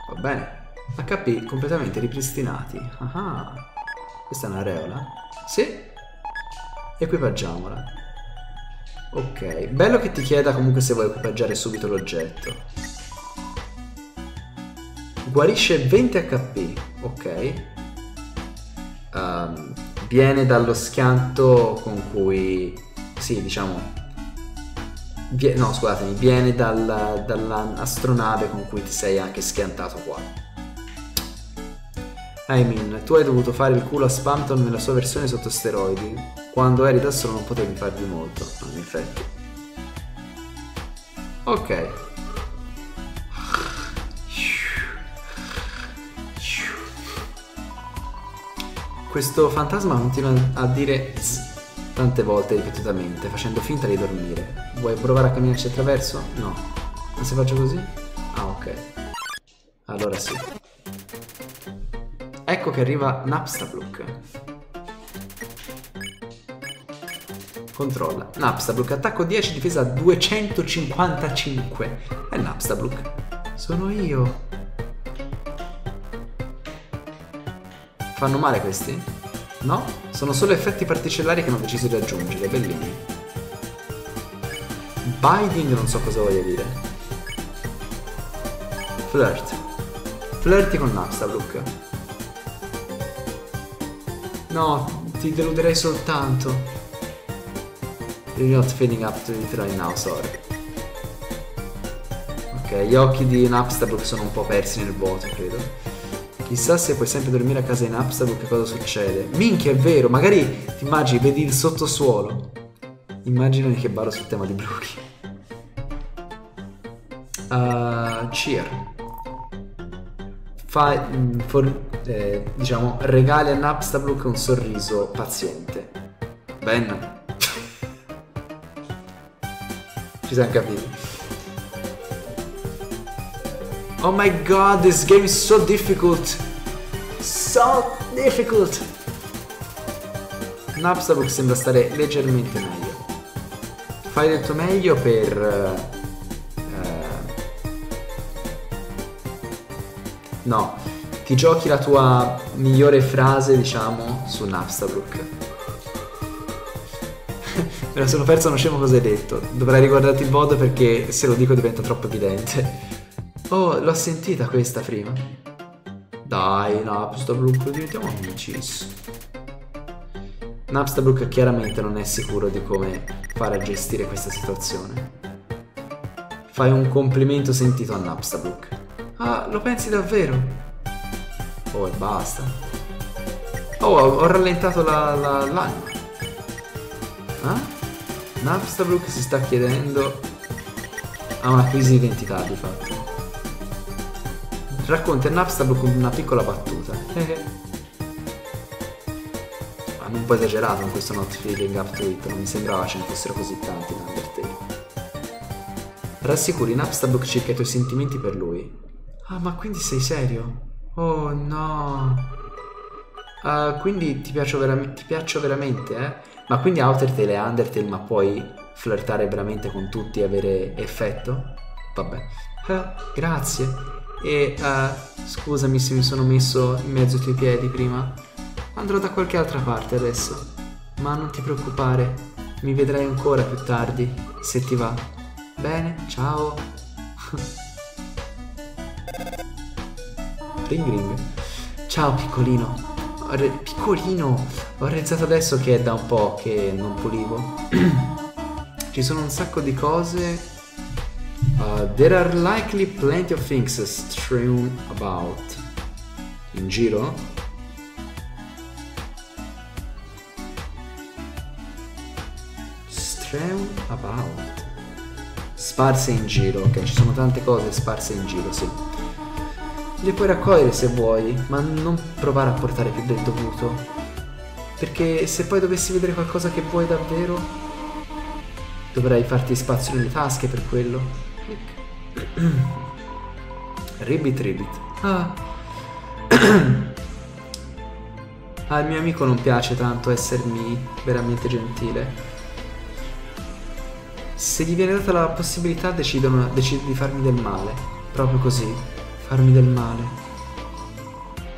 Va bene. HP completamente ripristinati. Ah, questa è una reola? Sì. Equipaggiamola. Ok, bello che ti chieda comunque se vuoi equipaggiare subito l'oggetto. Guarisce 20 HP, ok. Um, viene dallo schianto con cui, sì, diciamo, vie, no scusatemi, viene dal, dall'astronave con cui ti sei anche schiantato qua. I tu hai dovuto fare il culo a Spamton nella sua versione sotto steroidi. Quando eri da solo non potevi farvi molto, in effetti. Ok. Questo fantasma continua a dire z tante volte ripetutamente, facendo finta di dormire. Vuoi provare a camminarci attraverso? No. Ma se faccio così? Ah, ok. Allora sì. Ecco che arriva Napstablook. Controlla. Napstablook, attacco 10, difesa 255. È Napstablook. Sono io. Fanno male questi? No? Sono solo effetti particellari che hanno deciso di aggiungere, bellini. Binding non so cosa voglia dire. Flirt. Flirti con Napstablook. No, ti deluderei soltanto. You're not feeling up to it right now, sorry. Ok, gli occhi di Napstablook sono un po' persi nel vuoto, credo. Chissà se puoi sempre dormire a casa in Abstago che cosa succede. Minchia, è vero, magari ti immagini, vedi il sottosuolo. Immaginami che ballo sul tema di Brookie. Uh, cheer. Fai, mm, for, eh, diciamo, regali a Napstablook un sorriso paziente. Ben. Ci siamo capiti. Oh my god, this game is so difficult. so difficult. Napstablook sembra stare leggermente meglio. Fai del tuo meglio per... eh, no, ti giochi la tua migliore frase, diciamo, su Napstablook. Me la sono persa, non scemo cosa hai detto. Dovrai riguardarti il VOD perché se lo dico diventa troppo evidente. Oh, l'ho sentita questa prima. Dai, Napstablook, diventiamo amici. Napstablook chiaramente non è sicuro di come fare a gestire questa situazione. Fai un complimento sentito a Napstablook. Ah, lo pensi davvero? Oh, e basta. Oh, ho, rallentato la, la, l'anima. Ah? Napstablook si sta chiedendo... Ha una crisi di identità, di fatto. Racconta Napstablook con una piccola battuta. Ma non un po' esagerato con questo not feeling up to it, non mi sembrava ce ne fossero così tanti in Undertale. Rassicuri Napstablook circa i tuoi sentimenti per lui. Ah, ma quindi sei serio? Oh no. Ah, quindi ti piaccio, veram- ti piaccio veramente, eh? Ma quindi Outer Tail è Undertale, ma puoi flirtare veramente con tutti e avere effetto? Vabbè. Ah, grazie. E uh, scusami se mi sono messo in mezzo ai tuoi piedi prima. Andrò da qualche altra parte adesso. Ma non ti preoccupare, mi vedrai ancora più tardi, se ti va. Bene, ciao. ring ring. Ciao piccolino. Re- piccolino, ho realizzato adesso che è da un po' che non pulivo. Ci sono un sacco di cose Uh, there are likely plenty of things strewn about. In giro? Strewn about. Sparse in giro, ok, ci sono tante cose sparse in giro, sì. Le puoi raccogliere se vuoi, ma non provare a portare più del dovuto. Perché se poi dovessi vedere qualcosa che vuoi davvero, dovrai farti spazio nelle tasche per quello. Ribbit Ribbit. Ah. Al mio amico non piace tanto essermi veramente gentile. Se gli viene data la possibilità decidono, decide di farmi del male. Proprio così. Farmi del male.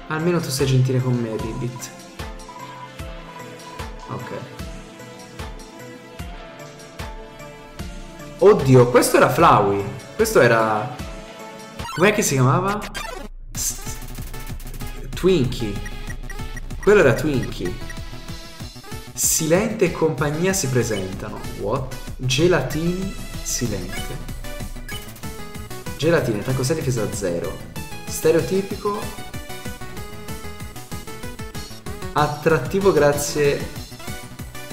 Almeno tu sei gentile con me, Ribbit. Ok. Oddio, questo era Flowey. Questo era... Com'è che si chiamava? S Twinkie. Quello era Twinkie. Silente e compagnia si presentano. What? Gelatini Silente. Gelatine, attacco 6 difesa 0. Stereotipico. Attrattivo grazie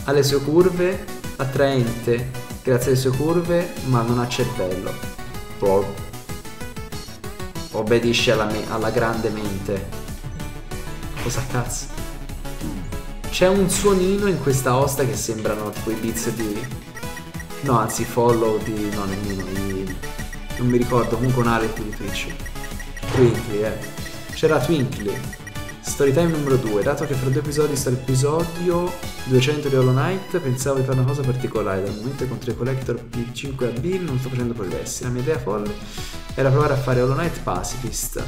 alle sue curve. Attraente grazie alle sue curve, ma non ha cervello. Paul obbedisce alla, me- alla grande mente. Cosa cazzo? C'è un suonino in questa osta che sembrano tipo i beats di... No, anzi, follow di... No, nemmeno i... Non mi ricordo, comunque un alert di Twitch. Twinkly, eh. C'era Twinkly. Storytime numero 2. Dato che fra due episodi sta l'episodio 200 di Hollow Knight, pensavo di fare una cosa particolare. Dal momento che contro i collector P5 a Bill non sto facendo progressi. La mia idea folle era provare a fare Hollow Knight Pacifist.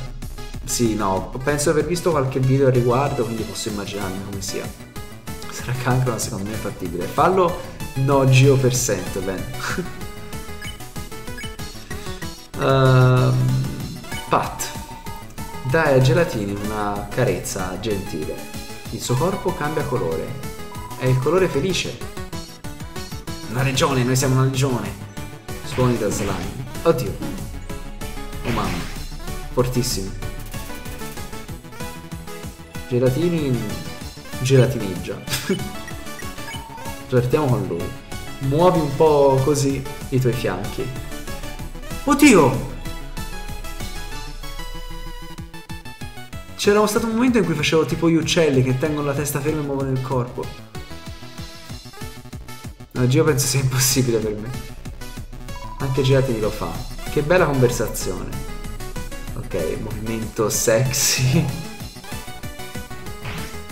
Sì, no, penso di aver visto qualche video al riguardo, quindi posso immaginarmi come sia. Sarà cancro, ma secondo me è fattibile. Fallo no Geo per cento, bene. uh, Pat. Dai a Gelatini una carezza gentile. Il suo corpo cambia colore è il colore felice. Una regione, noi siamo una regione. Suoni da slime. Oddio. Oh mamma. Fortissimo. Gelatini... Gelatineggia. Flirtiamo con lui. Muovi un po' così i tuoi fianchi. Oddio! C'era stato un momento in cui facevo tipo gli uccelli che tengono la testa ferma e muovono il corpo. No, Gio penso sia impossibile per me. Anche Gelatini lo fa. Che bella conversazione. Ok, movimento sexy.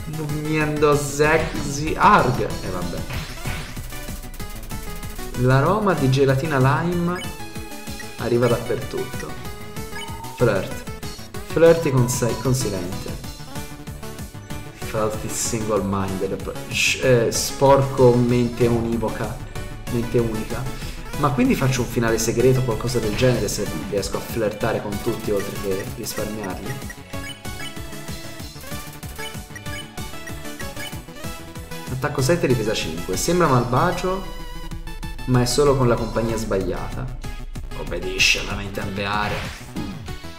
niendo sexy arg. E eh, vabbè. L'aroma di gelatina lime arriva dappertutto. Flirt. Flirty con, con silente. Filthy single minded. Eh, sporco mente univoca. Mente unica. Ma quindi faccio un finale segreto, qualcosa del genere, se riesco a flirtare con tutti oltre che risparmiarli? Attacco 7 difesa 5. Sembra malvagio, ma è solo con la compagnia sbagliata. Obbedisce alla mente alveare.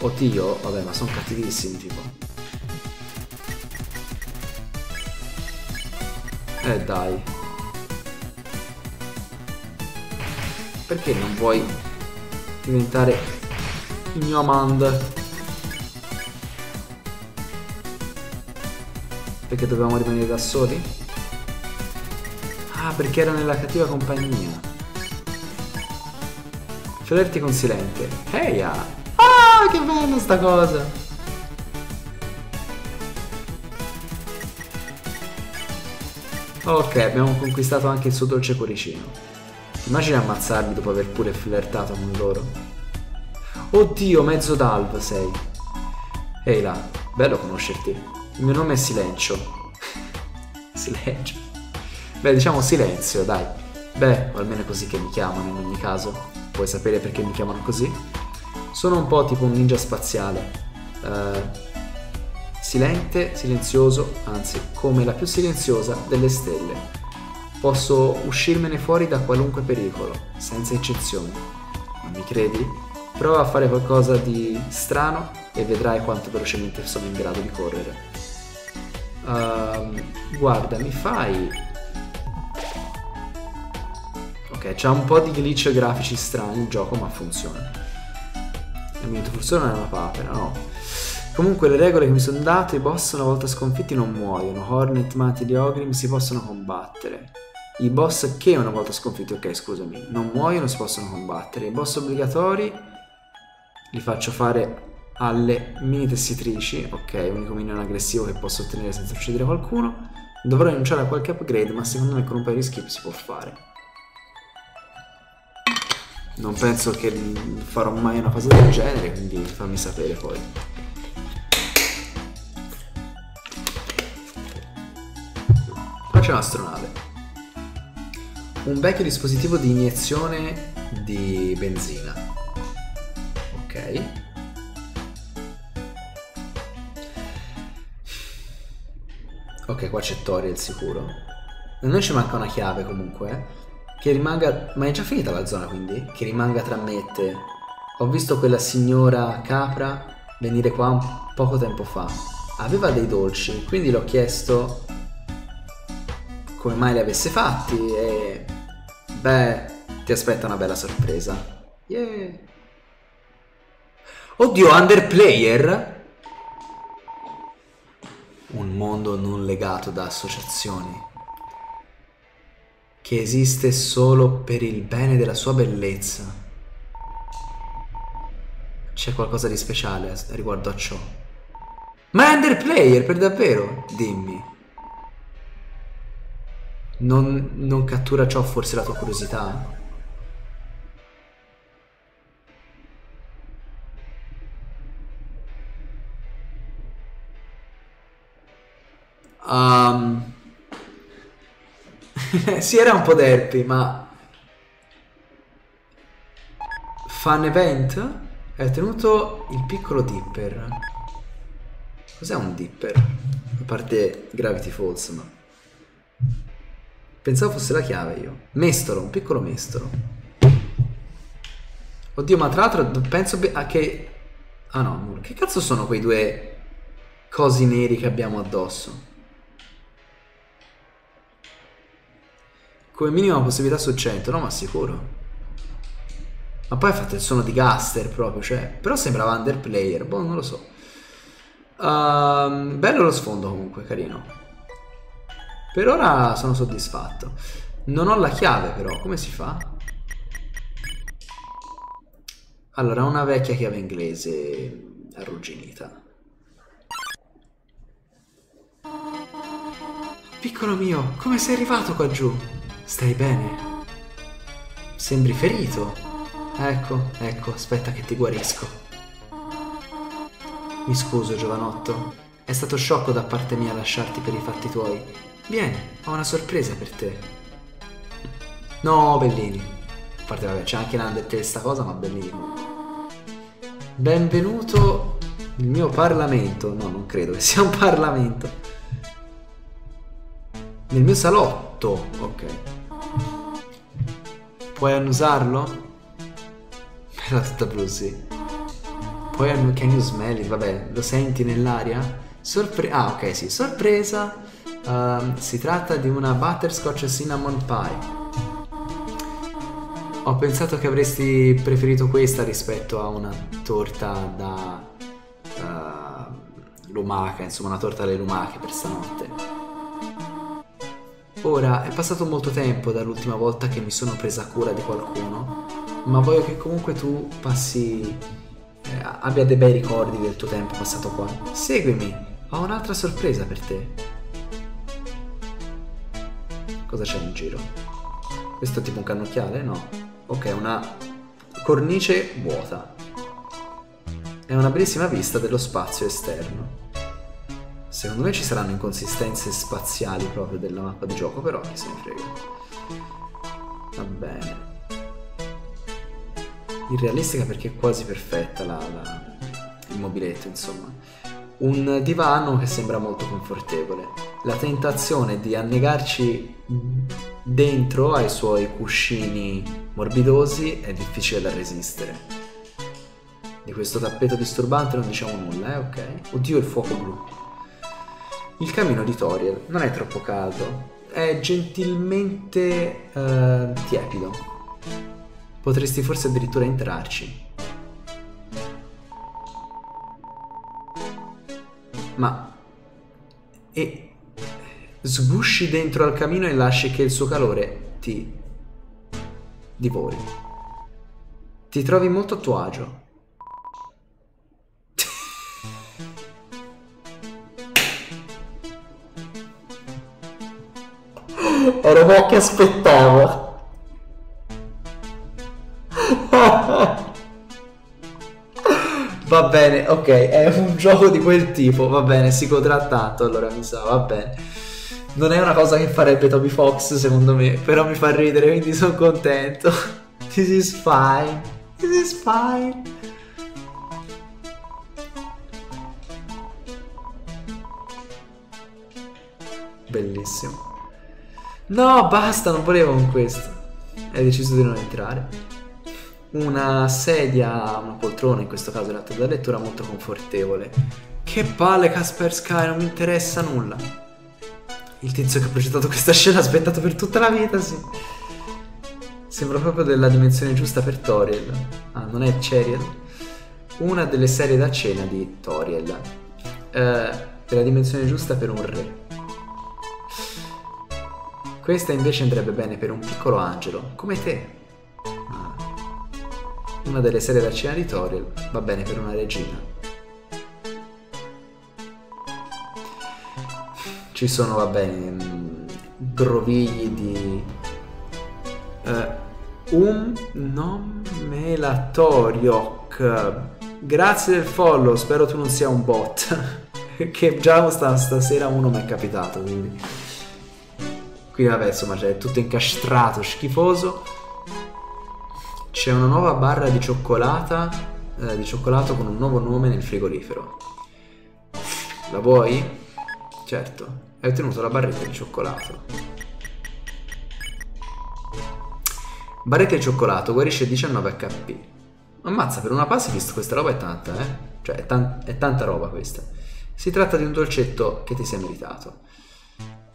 Oddio, vabbè, ma sono cattivissimi, tipo. Eh dai. Perché non vuoi diventare il mio amante? Perché dovevamo rimanere da soli? Ah, perché ero nella cattiva compagnia. Flirti con Silente. Ehi, che bella sta cosa! Ok, abbiamo conquistato anche il suo dolce cuoricino. Immagina ammazzarmi dopo aver pure flirtato con loro. Oddio, mezzo dalv sei. Ehi là, bello conoscerti. Il mio nome è Silenzio. Silenzio. Beh, diciamo silenzio, dai. Beh, o almeno è così che mi chiamano in ogni caso. Vuoi sapere perché mi chiamano così? Sono un po' tipo un ninja spaziale. Uh, silente, silenzioso, anzi, come la più silenziosa delle stelle. Posso uscirmene fuori da qualunque pericolo, senza eccezioni. Non mi credi? Prova a fare qualcosa di strano e vedrai quanto velocemente sono in grado di correre. Uh, guarda, mi fai... Ok, c'ha un po' di glitch grafici strani il gioco, ma funziona. Il mio forse non è una papera, no. Comunque le regole che mi sono date, i boss una volta sconfitti non muoiono, Hornet, Mati e si possono combattere. I boss che una volta sconfitti, ok scusami, non muoiono, si possono combattere. I boss obbligatori li faccio fare alle mini tessitrici, ok, unico minion aggressivo che posso ottenere senza uccidere qualcuno. Dovrò rinunciare a qualche upgrade, ma secondo me con un paio di skip si può fare. Non penso che farò mai una cosa del genere, quindi fammi sapere poi. Qua c'è un'astronave un vecchio dispositivo di iniezione di benzina. Ok. Ok, qua c'è Toriel sicuro. A noi ci manca una chiave comunque. Che rimanga... Ma è già finita la zona quindi? Che rimanga tra me e te. Ho visto quella signora capra venire qua poco tempo fa. Aveva dei dolci, quindi l'ho chiesto come mai li avesse fatti e beh, ti aspetta una bella sorpresa. Yeah. Oddio, underplayer? Un mondo non legato da associazioni. Che esiste solo per il bene della sua bellezza. C'è qualcosa di speciale riguardo a ciò. Ma è underplayer, per davvero? Dimmi. Non, non cattura ciò forse la tua curiosità? Um, si era un po' derpy, ma Fan event? È tenuto il piccolo dipper. Cos'è un dipper? A parte Gravity Falls, ma... Pensavo fosse la chiave io. Mestolo, un piccolo mestolo. Oddio, ma tra l'altro penso a che... Ah no, che cazzo sono quei due cosi neri che abbiamo addosso? Come minima possibilità su 100, no ma sicuro. Ma poi ha fatto il suono di Gaster proprio, cioè... Però sembrava underplayer, boh, non lo so. Uh, bello lo sfondo comunque, carino. Per ora sono soddisfatto. Non ho la chiave però, come si fa? Allora, una vecchia chiave inglese arrugginita. Piccolo mio, come sei arrivato qua giù? Stai bene? Sembri ferito. Ecco, ecco, aspetta che ti guarisco. Mi scuso, giovanotto. È stato sciocco da parte mia lasciarti per i fatti tuoi. Vieni, ho una sorpresa per te. No, Bellini. A parte, vabbè, c'è anche Undertale sta cosa, ma Bellini. Benvenuto nel mio Parlamento. No, non credo che sia un Parlamento. Nel mio salotto. Ok. Puoi annusarlo? Era tutta blu, sì. Puoi annu- can you smell it? Vabbè, lo senti nell'aria? Sorpre- ah, ok, sì. Sorpresa. Ehm, si tratta di una butterscotch cinnamon pie. Ho pensato che avresti preferito questa rispetto a una torta da uh, lumaca, insomma una torta alle lumache per stanotte. Ora è passato molto tempo dall'ultima volta che mi sono presa cura di qualcuno, ma voglio che comunque tu passi. Eh, abbia dei bei ricordi del tuo tempo passato qua. Seguimi, ho un'altra sorpresa per te. Cosa c'è in giro? Questo è tipo un cannocchiale? No. Ok, una cornice vuota. È una bellissima vista dello spazio esterno. Secondo me ci saranno inconsistenze spaziali proprio della mappa di gioco, però chi se ne frega. Va bene. Irrealistica perché è quasi perfetta la, la, il mobiletto, insomma. Un divano che sembra molto confortevole. La tentazione di annegarci dentro ai suoi cuscini morbidosi è difficile da resistere. Di questo tappeto disturbante non diciamo nulla, eh? Ok. Oddio, il fuoco blu. Il camino di Toriel non è troppo caldo, è gentilmente uh, tiepido. Potresti forse addirittura entrarci. Ma... E... Sgusci dentro al camino e lasci che il suo calore ti... divori. Ti trovi molto a tuo agio. Ero qua che aspettavo. Va bene, ok, è un gioco di quel tipo, va bene, si godrà tanto, allora mi sa, va bene. Non è una cosa che farebbe Toby Fox, secondo me, però mi fa ridere, quindi sono contento. This is fine. This is fine. Bellissimo. No, basta, non volevo con questo. Hai deciso di non entrare. Una sedia, una poltrona, in questo caso in atto da lettura molto confortevole. Che palle Casper Sky, non mi interessa nulla. Il tizio che ha progettato questa scena ha aspettato per tutta la vita, sì. Sembra proprio della dimensione giusta per Toriel. Ah, non è Ceriel? Una delle serie da cena di Toriel. Eh, della dimensione giusta per un re. Questa invece andrebbe bene per un piccolo angelo, come te. Ah. Una delle serie da cena di Toriel va bene per una regina. Ci sono, va bene, mm, grovigli di... Uh, un nome Toriok. Grazie del follow, spero tu non sia un bot. che già stasera uno mi è capitato, quindi... Qui vabbè insomma c'è tutto incastrato, schifoso. C'è una nuova barra di cioccolata, eh, di cioccolato con un nuovo nome nel frigorifero. La vuoi? Certo, hai ottenuto la barretta di cioccolato. Barretta di cioccolato guarisce 19 HP. Ammazza, per una pacifist questa roba è tanta, eh? Cioè, è, tan- è tanta roba questa. Si tratta di un dolcetto che ti sei meritato.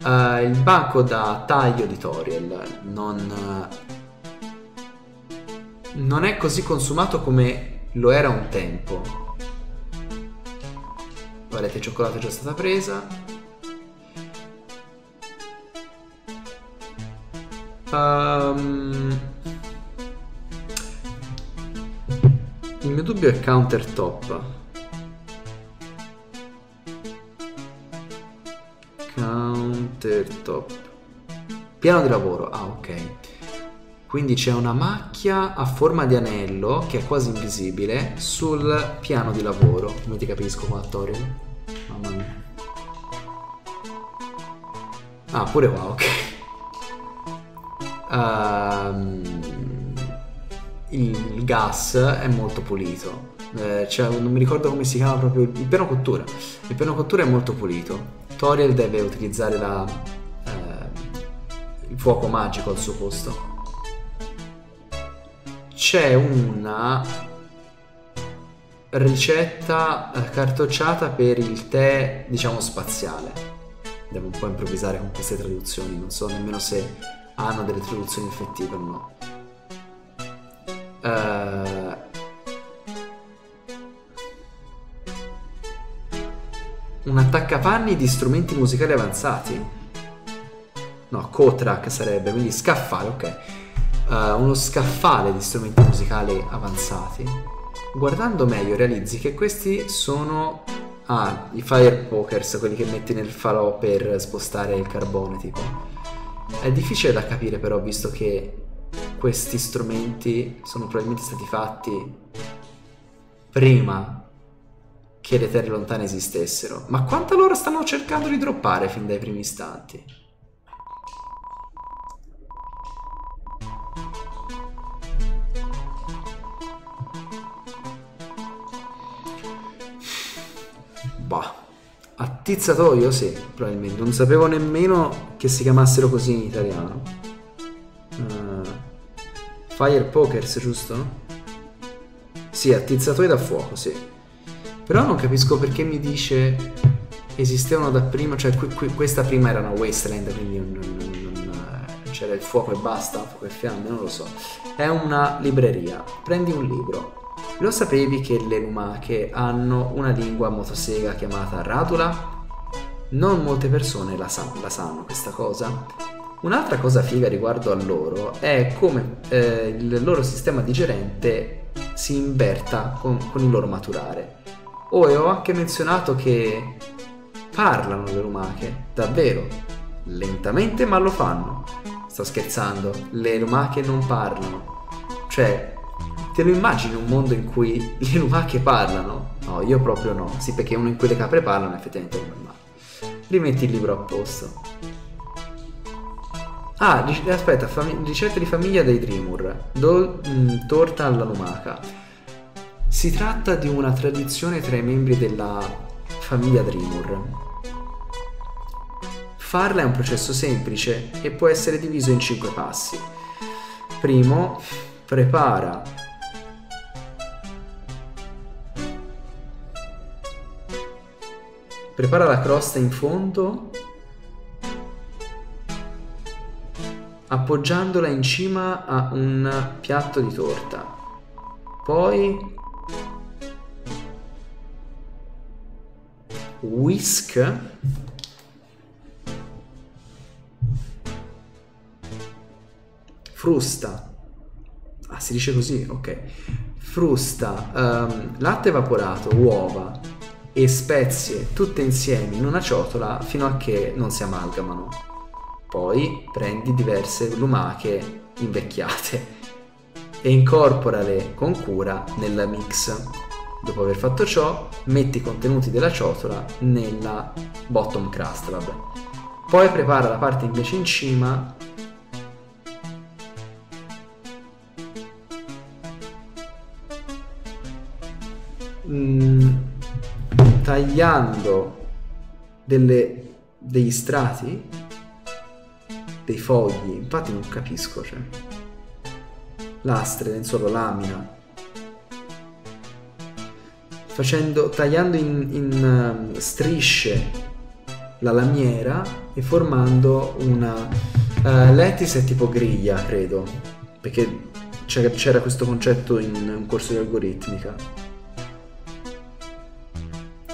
Uh, il banco da taglio di Toriel non, non è così consumato come lo era un tempo. Il cioccolato è già stata presa. Um, il mio dubbio è countertop. Countertop. Piano di lavoro, ah ok. Quindi c'è una macchia a forma di anello che è quasi invisibile sul piano di lavoro. Come ti capisco qua, Toriel? Mamma mia. Ah, pure qua, ok. Ehm, il, gas è molto pulito. Cioè, non mi ricordo come si chiama proprio il piano cottura. Il piano cottura è molto pulito. Toriel deve utilizzare la, eh, il fuoco magico al suo posto. C'è una ricetta cartocciata per il tè, diciamo, spaziale. Devo un po' improvvisare con queste traduzioni, non so nemmeno se hanno delle traduzioni effettive o no. Uh, un attaccapanni di strumenti musicali avanzati. No, co-track sarebbe, quindi scaffale, ok. Uh, uno scaffale di strumenti musicali avanzati. Guardando meglio realizzi che questi sono ah, i fire pokers, quelli che metti nel falò per spostare il carbone, tipo. È difficile da capire però, visto che questi strumenti sono probabilmente stati fatti prima che le terre lontane esistessero. Ma quanta loro stanno cercando di droppare fin dai primi istanti? Bah. Attizzatoio? Sì, probabilmente. Non sapevo nemmeno che si chiamassero così in italiano. Uh, fire Pokers, giusto? Sì, attizzatoio da fuoco, sì. Però non capisco perché mi dice esistevano da prima, cioè qui, qui, questa prima era una wasteland, quindi non, non, non, eh, c'era il fuoco e basta, fuoco e fiamme, non lo so. È una libreria, prendi un libro. Lo sapevi che le lumache hanno una lingua motosega chiamata radula? Non molte persone la, sa- la sanno questa cosa. Un'altra cosa figa riguardo a loro è come eh, il loro sistema digerente si inverta con, con il loro maturare. Oh, e ho anche menzionato che parlano le lumache, davvero. Lentamente ma lo fanno. Sto scherzando, le lumache non parlano. Cioè, te lo immagini un mondo in cui le lumache parlano? No, io proprio no. Sì, perché uno in cui le capre parlano effettivamente è normale. Rimetti il libro a posto. Ah, aspetta, fam- ricette di famiglia dei Dreamur. Do- mh, mm, torta alla lumaca. Si tratta di una tradizione tra i membri della famiglia Dreamur. Farla è un processo semplice e può essere diviso in cinque passi. Primo, prepara prepara la crosta in fondo appoggiandola in cima a un piatto di torta. Poi whisk. Frusta. Ah si dice così? Ok. Frusta um, latte evaporato uova e spezie tutte insieme in una ciotola fino a che non si amalgamano. Poi prendi diverse lumache invecchiate e incorporale con cura nel mix Dopo aver fatto ciò, metti i contenuti della ciotola nella bottom crust, vabbè. Poi prepara la parte invece in cima. Mm, tagliando delle, degli strati dei fogli. Infatti non capisco cioè lastre, lenzuolo, lamina facendo, tagliando in, in uh, strisce la lamiera e formando una uh, lettuce è tipo griglia, credo, perché c'era questo concetto in un corso di algoritmica.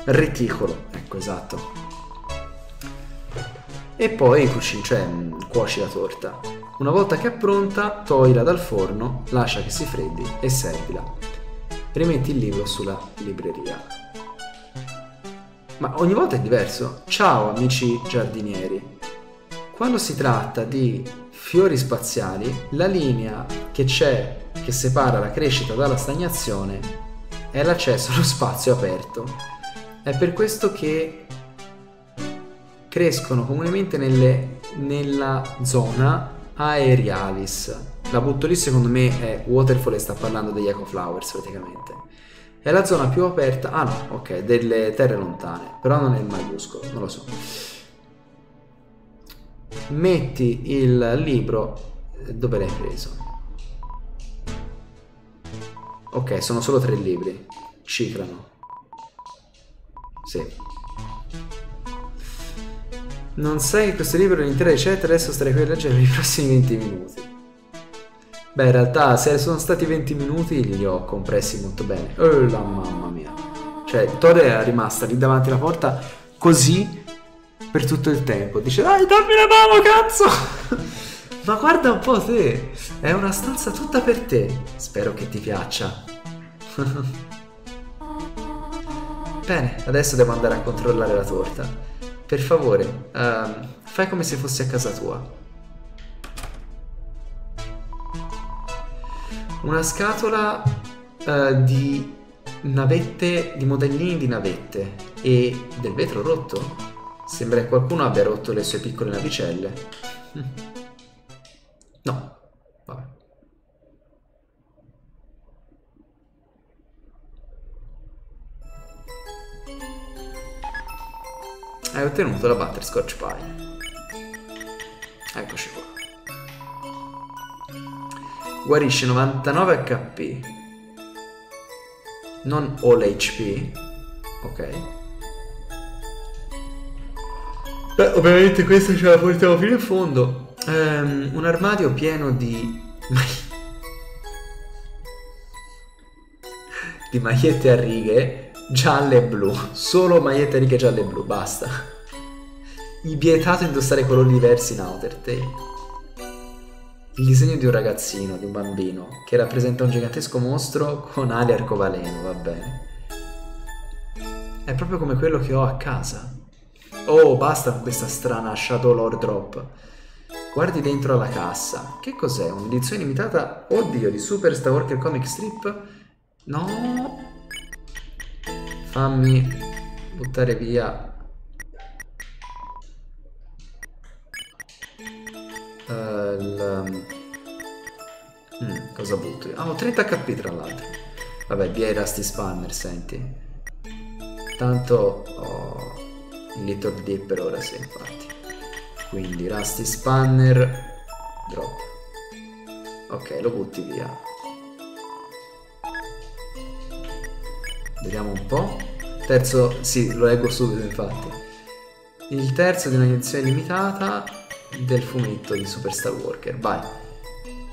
Reticolo, ecco esatto. E poi cucini, cioè cuoci la torta. Una volta che è pronta, toglila dal forno, lascia che si freddi e servila rimetti il libro sulla libreria. Ma ogni volta è diverso. Ciao amici giardinieri. quando si tratta di fiori spaziali, la linea che c'è che separa la crescita dalla stagnazione è l'accesso allo spazio aperto. È per questo che crescono comunemente nelle, nella zona aerialis. La butto lì secondo me è Waterfall e sta parlando degli ecoflowers praticamente. È la zona più aperta, ah no, ok, delle terre lontane, però non è il maiuscolo, non lo so. Metti il libro dove l'hai preso. Ok, sono solo tre libri. Cifrano. Sì. Non sai che questo libro è un'intera ricetta, adesso starei qui a leggere i prossimi 20 minuti. Beh, in realtà, se sono stati 20 minuti, li ho compressi molto bene. Oh, la mamma mia. Cioè, Tore è rimasta lì davanti alla porta così per tutto il tempo. Dice, dai, dammi la mano, cazzo! Ma guarda un po' te, è una stanza tutta per te. Spero che ti piaccia. Bene, adesso devo andare a controllare la torta. Per favore, um, fai come se fossi a casa tua. Una scatola uh, di navette, di modellini di navette e del vetro rotto. Sembra che qualcuno abbia rotto le sue piccole navicelle. No, vabbè. Hai ottenuto la Butterscotch Pie. Eccoci qua. Guarisce 99 HP. Non all HP. Ok. Beh, ovviamente questo ce la portiamo fino in fondo. Um, un armadio pieno di... di magliette a righe gialle e blu. Solo magliette a righe gialle e blu, basta. Vietato indossare colori diversi in Outer Tale. Il disegno di un ragazzino, di un bambino, che rappresenta un gigantesco mostro con ali arcobaleno, va bene. È proprio come quello che ho a casa. Oh, basta con questa strana Shadow Lord Drop. Guardi dentro alla cassa. Che cos'è? Un'edizione limitata? Oddio, di Super Star Walker Comic Strip? No. Fammi buttare via. Uh, il... mm, cosa butto? Ah, ho 30 HP tra l'altro. Vabbè, via i Rusty Spanner, senti. Tanto... Oh Little Deep per ora sì, infatti. Quindi Rusty Spanner, drop. Ok, lo butti via. Vediamo un po'. Terzo, sì, lo leggo subito infatti. Il terzo di un'edizione limitata del fumetto di Super Star Walker. Vai.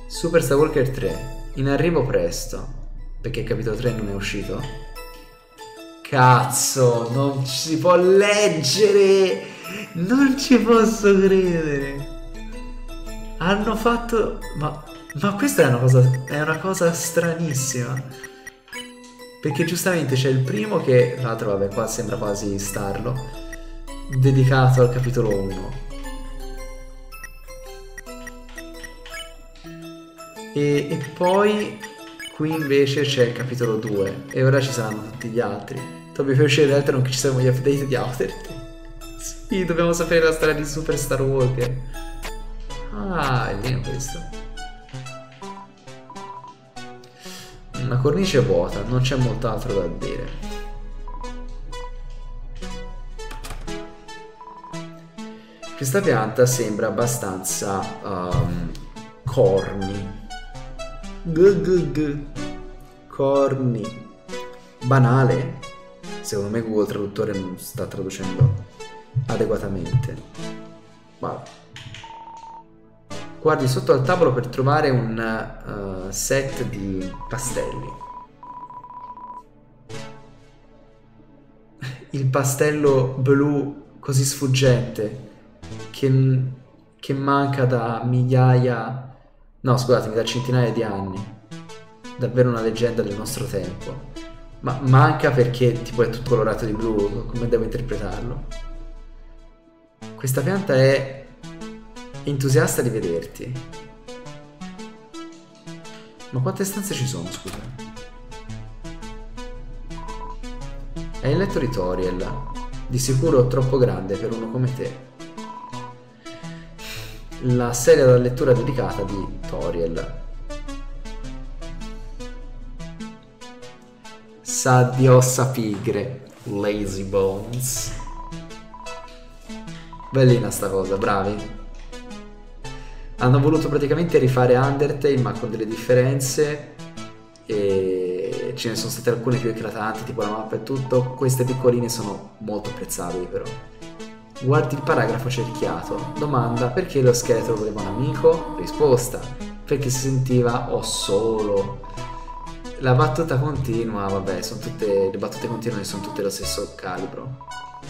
Super Star Walker 3. In arrivo presto. Perché capitolo 3 non è uscito? Cazzo, non si può leggere! Non ci posso credere! Hanno fatto... Ma, ma questa è una, cosa, è una cosa stranissima. Perché giustamente c'è il primo che, tra l'altro, vabbè, qua sembra quasi starlo, dedicato al capitolo 1. E, e poi qui invece c'è il capitolo 2 e ora ci saranno tutti gli altri. Dobbiamo far uscire l'altro non che ci siamo gli update di Outer Sì, dobbiamo sapere la storia di Super Star Walker. Ah, è bene questo. Una cornice vuota, non c'è molto altro da dire. Questa pianta sembra abbastanza um, corny. G. Corny. Banale secondo me Google Traduttore non sta traducendo adeguatamente. Wow. Guardi sotto al tavolo per trovare un uh, set di pastelli. Il pastello blu così sfuggente che, che manca da migliaia, no scusatemi, da centinaia di anni. Davvero una leggenda del nostro tempo. Ma manca perché tipo è tutto colorato di blu, come devo interpretarlo? Questa pianta è entusiasta di vederti. Ma quante stanze ci sono, scusa? È il letto di Toriel, di sicuro troppo grande per uno come te. La serie da lettura dedicata di Toriel. Sa pigre, lazy bones. Bellina sta cosa, bravi. Hanno voluto praticamente rifare Undertale ma con delle differenze e ce ne sono state alcune più eclatanti, tipo la mappa e tutto. Queste piccoline sono molto apprezzabili però. Guardi il paragrafo cerchiato. Domanda perché lo scheletro voleva un amico? Risposta perché si sentiva o solo. La battuta continua, vabbè, sono tutte le battute continue sono tutte lo stesso calibro.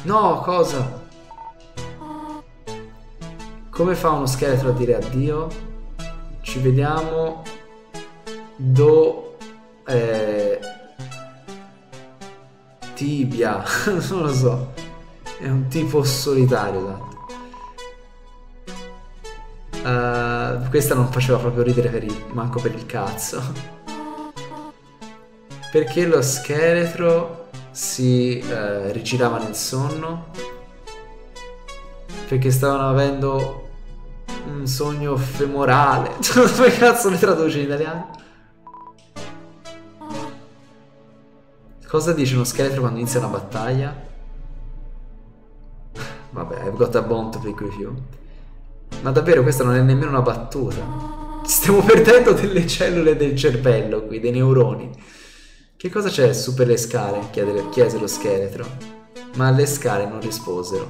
No, cosa? Come fa uno scheletro a dire addio? Ci vediamo do eh, tibia, non lo so. È un tipo solitario, esatto. Uh, questa non faceva proprio ridere per il, manco per il cazzo. Perché lo scheletro si uh, rigirava nel sonno? Perché stavano avendo un sogno femorale. Come cazzo le traduci in italiano? Cosa dice uno scheletro quando inizia una battaglia? Vabbè, I've got a bone to pick with you. Ma davvero questa non è nemmeno una battuta. Stiamo perdendo delle cellule del cervello qui, dei neuroni. Che cosa c'è su per le scale? Chiede, chiese lo scheletro. Ma le scale non risposero.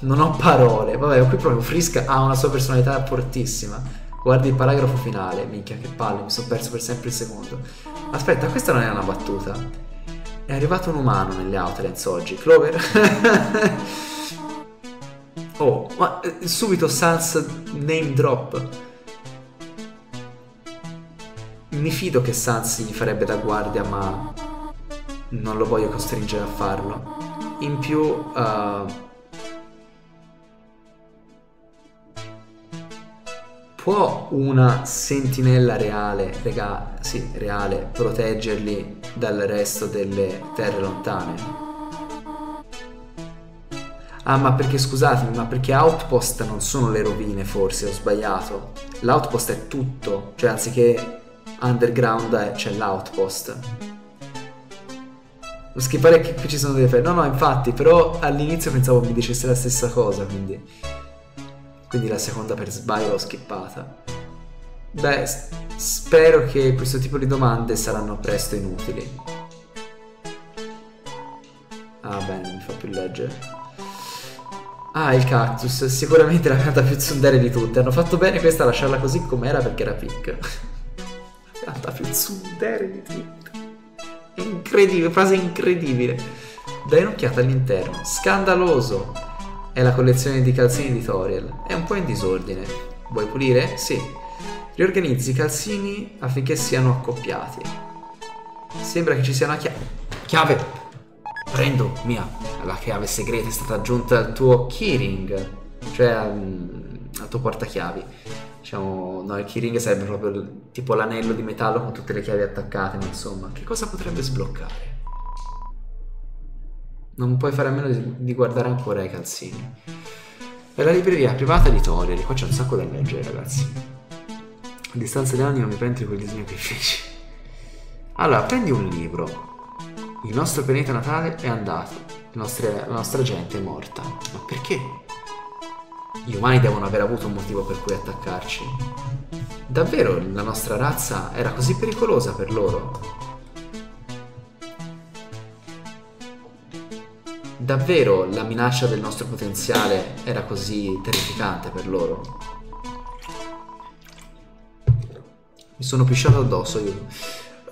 Non ho parole. Vabbè, qui proprio Frisk ha una sua personalità fortissima. Guardi il paragrafo finale. Minchia, che palle, mi sono perso per sempre il secondo. Aspetta, questa non è una battuta. È arrivato un umano nelle Outlands oggi. Clover? oh, ma eh, subito Sans name drop. Mi fido che Sans gli farebbe da guardia, ma non lo voglio costringere a farlo. In più... Uh, può una sentinella reale, rega, sì, reale, proteggerli dal resto delle terre lontane? Ah, ma perché scusatemi, ma perché Outpost non sono le rovine, forse ho sbagliato. L'Outpost è tutto, cioè anziché underground c'è l'Outpost. Lo schipare che qui ci sono delle ferme. No, no, infatti, però all'inizio pensavo mi dicesse la stessa cosa, quindi quindi la seconda per sbaglio l'ho skippata. Beh, spero che questo tipo di domande saranno presto inutili. Ah bene, mi fa più leggere. Ah, il cactus, sicuramente la pianta più tsundere di tutte. Hanno fatto bene questa a lasciarla così com'era perché era picca. la pianta più tsundere di tutte. Incredibile, frase incredibile. Dai un'occhiata all'interno. Scandaloso. È la collezione di calzini di Toriel. È un po' in disordine. Vuoi pulire? Sì. Riorganizzi i calzini affinché siano accoppiati. Sembra che ci sia una chiave. Chiave! Prendo, mia. La chiave segreta è stata aggiunta al tuo keyring. Cioè al, al tuo portachiavi. Diciamo, no, il keyring sarebbe proprio tipo l'anello di metallo con tutte le chiavi attaccate, ma insomma, che cosa potrebbe sbloccare? non puoi fare a meno di, di guardare ancora i calzini. È la libreria privata di Toriel, qua c'è un sacco da leggere ragazzi. A distanza di anni non mi prendo quel disegno che feci. Allora, prendi un libro. Il nostro pianeta natale è andato. Nostre, la nostra gente è morta. Ma perché? Gli umani devono aver avuto un motivo per cui attaccarci. Davvero la nostra razza era così pericolosa per loro? davvero la minaccia del nostro potenziale era così terrificante per loro? Mi sono pisciato addosso io,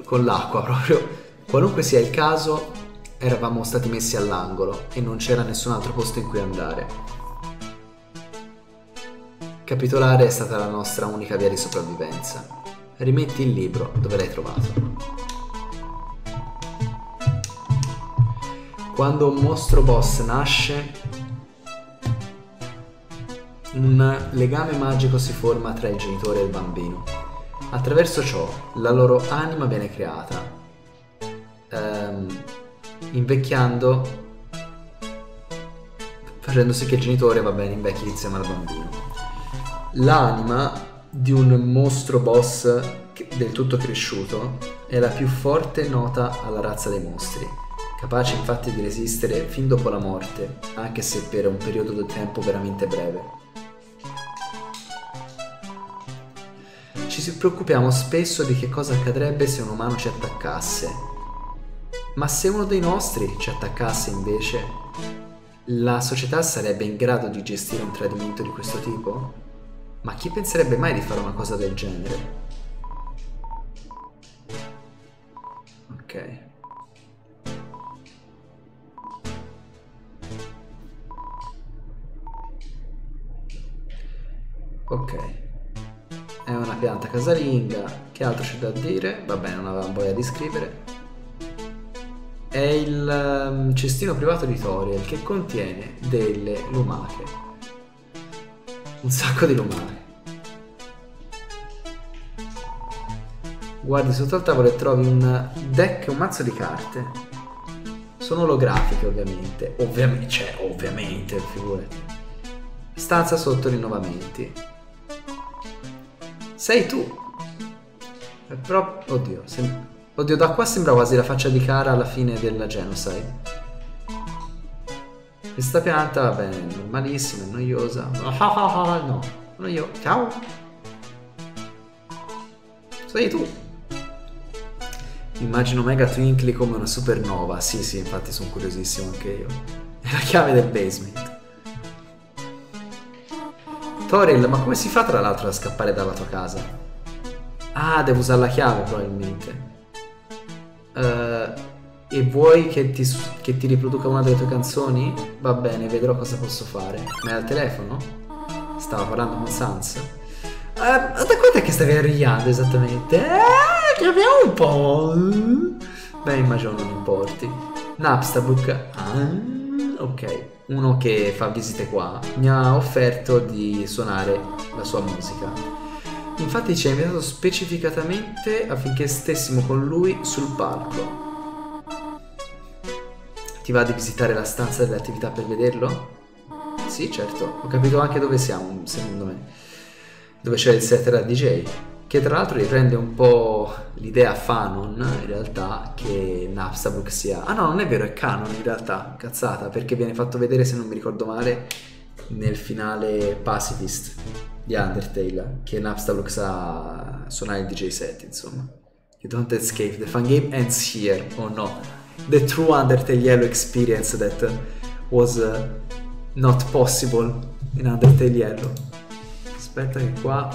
con l'acqua proprio. Qualunque sia il caso, eravamo stati messi all'angolo e non c'era nessun altro posto in cui andare. Capitolare è stata la nostra unica via di sopravvivenza. Rimetti il libro dove l'hai trovato. Quando un mostro boss nasce, un legame magico si forma tra il genitore e il bambino. Attraverso ciò la loro anima viene creata, ehm, invecchiando, facendo sì che il genitore va bene invecchi insieme al bambino. L'anima di un mostro boss del tutto cresciuto è la più forte nota alla razza dei mostri, capace infatti di resistere fin dopo la morte, anche se per un periodo di tempo veramente breve. Ci preoccupiamo spesso di che cosa accadrebbe se un umano ci attaccasse. Ma se uno dei nostri ci attaccasse invece, la società sarebbe in grado di gestire un tradimento di questo tipo? Ma chi penserebbe mai di fare una cosa del genere? Ok. Ok. È una pianta casalinga. Che altro c'è da dire? Vabbè, non avevamo voglia di scrivere. È il um, cestino privato di Toriel che contiene delle lumache. Un sacco di lumache. Guardi sotto al tavolo e trovi un deck, un mazzo di carte. Sono olografiche ovviamente. Ovviamente, cioè, ovviamente, figurati. Stanza sotto rinnovamenti. Sei tu. È Però, oddio, sem- oddio, da qua sembra quasi la faccia di Cara alla fine della Genocide. Questa pianta, va bene, normalissima, è noiosa. No, sono io. Ciao. Sei tu. Immagino Mega Twinkly come una supernova. Sì, sì, infatti sono curiosissimo anche io. È la chiave del basement. Toril, ma come si fa tra l'altro a scappare dalla tua casa? Ah, devo usare la chiave probabilmente. Uh, e vuoi che ti, che ti, riproduca una delle tue canzoni? Va bene, vedrò cosa posso fare. Ma è al telefono? Stava parlando con Sans? Uh, da quanto è che stavi arrigliando esattamente? Eh, chiamiamo un po'. Beh, immagino non importi. Napstabrook. Ah, ok uno che fa visite qua, mi ha offerto di suonare la sua musica. Infatti ci ha invitato specificatamente affinché stessimo con lui sul palco. Ti va di visitare la stanza delle attività per vederlo? Sì, certo. Ho capito anche dove siamo, secondo me. Dove c'è il set da DJ che tra l'altro riprende un po' l'idea Fanon in realtà che Napstabrook sia... Ah no, non è vero, è canon in realtà, cazzata, perché viene fatto vedere, se non mi ricordo male, nel finale Pacifist di Undertale, che Napstabrook sa suonare il DJ set, insomma. You don't escape, the fun game ends here, oh no. The true Undertale Yellow experience that was uh, not possible in Undertale Yellow. Aspetta che qua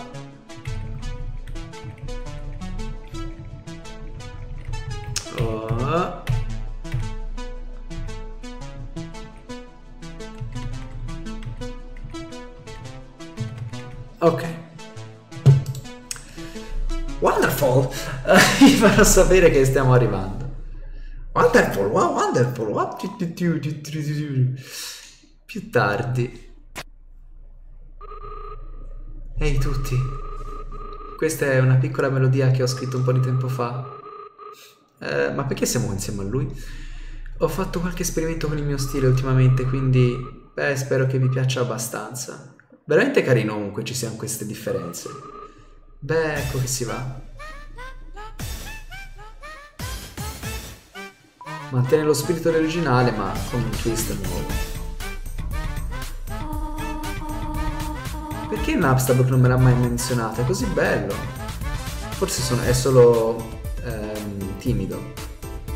Ok. Wonderful! Vi farò sapere che stiamo arrivando. Wonderful, wow, wonderful. Più tardi. Ehi tutti. Questa è una piccola melodia che ho scritto un po' di tempo fa. Eh, ma perché siamo insieme a lui? Ho fatto qualche esperimento con il mio stile ultimamente, quindi beh, spero che vi piaccia abbastanza. Veramente carino comunque ci siano queste differenze. Beh, ecco che si va. Mantiene lo spirito originale ma con un twist nuovo. Perché Napstablook non me l'ha mai menzionato? È così bello. Forse sono, è solo ehm, timido.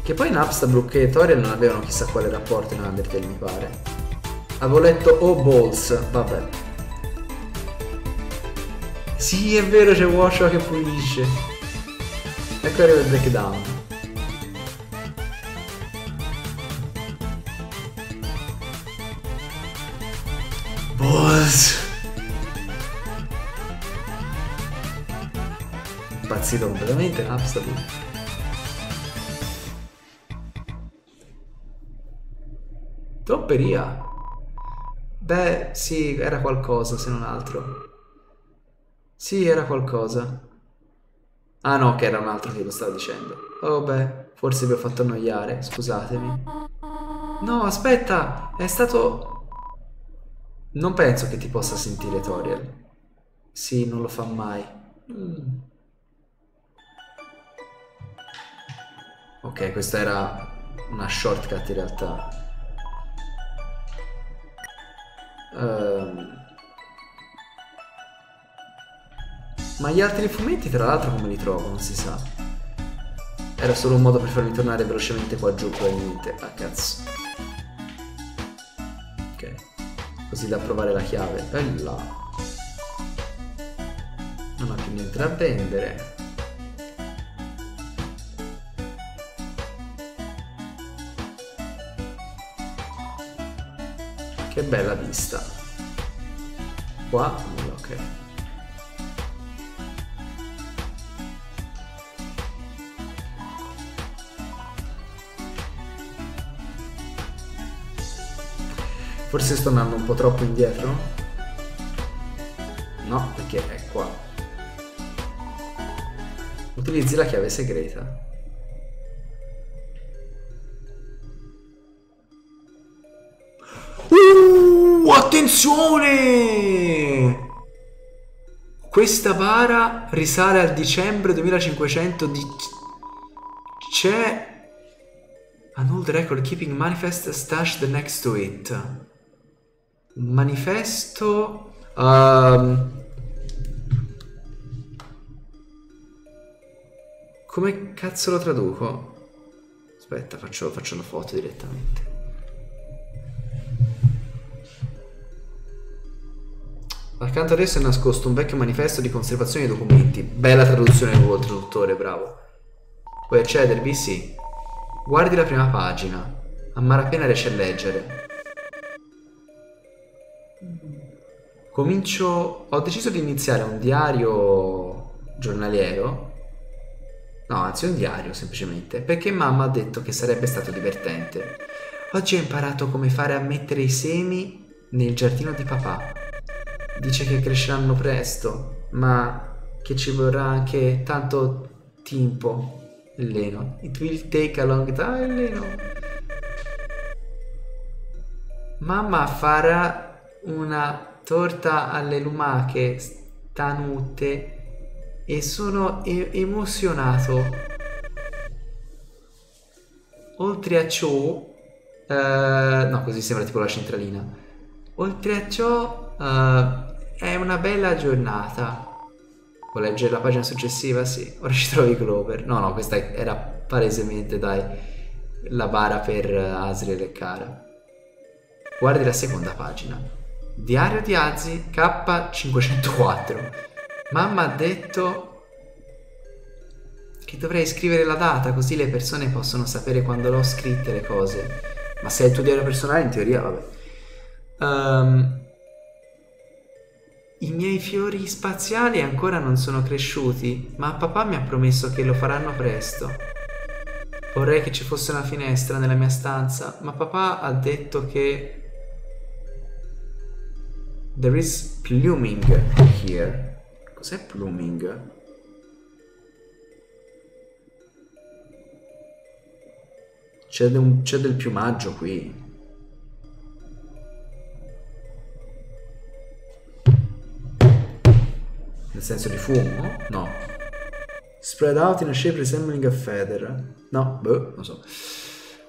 Che poi Napstabrook e Toriel non avevano chissà quale rapporto in Undertale, mi pare. Avevo letto Oh Balls, vabbè. Sì, è vero, c'è Washoe che pulisce. Ecco arriva il breakdown. Balls. impazzito completamente Napstablook. Tropperia. Beh, sì, era qualcosa se non altro. Sì, era qualcosa. Ah no, che era un altro che lo stava dicendo. Oh beh, forse vi ho fatto annoiare, scusatemi. No, aspetta, è stato... Non penso che ti possa sentire Toriel. Sì, non lo fa mai. Mm. Ok, questa era una shortcut in realtà. Um. Ma gli altri fumetti, tra l'altro, come li trovo? Non si sa. Era solo un modo per farmi tornare velocemente qua giù, probabilmente. Ah, cazzo. Ok. Così da provare la chiave. Là. Non ho più niente da vendere. Che bella vista. Qua, ok. Forse sto andando un po' troppo indietro? No, perché è qua. Utilizzi la chiave segreta. Uh, attenzione! Questa bara risale al dicembre 2500 di... C'è... An old record keeping manifest stashed next to it. Manifesto... Um, come cazzo lo traduco? Aspetta, faccio, faccio una foto direttamente. Accanto ad esso è nascosto un vecchio manifesto di conservazione dei documenti. Bella traduzione Google Traduttore, bravo. Puoi accedervi? Sì. Guardi la prima pagina. A malapena riesci a leggere. Comincio... Ho deciso di iniziare un diario giornaliero. No, anzi un diario semplicemente. Perché mamma ha detto che sarebbe stato divertente. Oggi ho imparato come fare a mettere i semi nel giardino di papà. Dice che cresceranno presto, ma che ci vorrà anche tanto tempo. Leno. It will take a long time, Leno. Mamma farà una torta alle lumache stanute e sono e- emozionato. Oltre a ciò, eh, no, così sembra tipo la centralina. Oltre a ciò, eh, è una bella giornata. Vuoi leggere la pagina successiva? Sì. Ora ci trovi Clover. No, no, questa era palesemente, dai, la bara per Asriel e Cara. Guardi la seconda pagina. Diario di Azzi K504. Mamma ha detto che dovrei scrivere la data così le persone possono sapere quando l'ho scritte le cose. Ma se è il tuo diario personale, in teoria, vabbè. Um, i miei fiori spaziali ancora non sono cresciuti, ma papà mi ha promesso che lo faranno presto. Vorrei che ci fosse una finestra nella mia stanza, ma papà ha detto che... There is pluming here. Cos'è pluming? C'è, de del piumaggio qui. Nel senso di fumo? No. Spread out in a shape resembling a feather. No, boh, non so.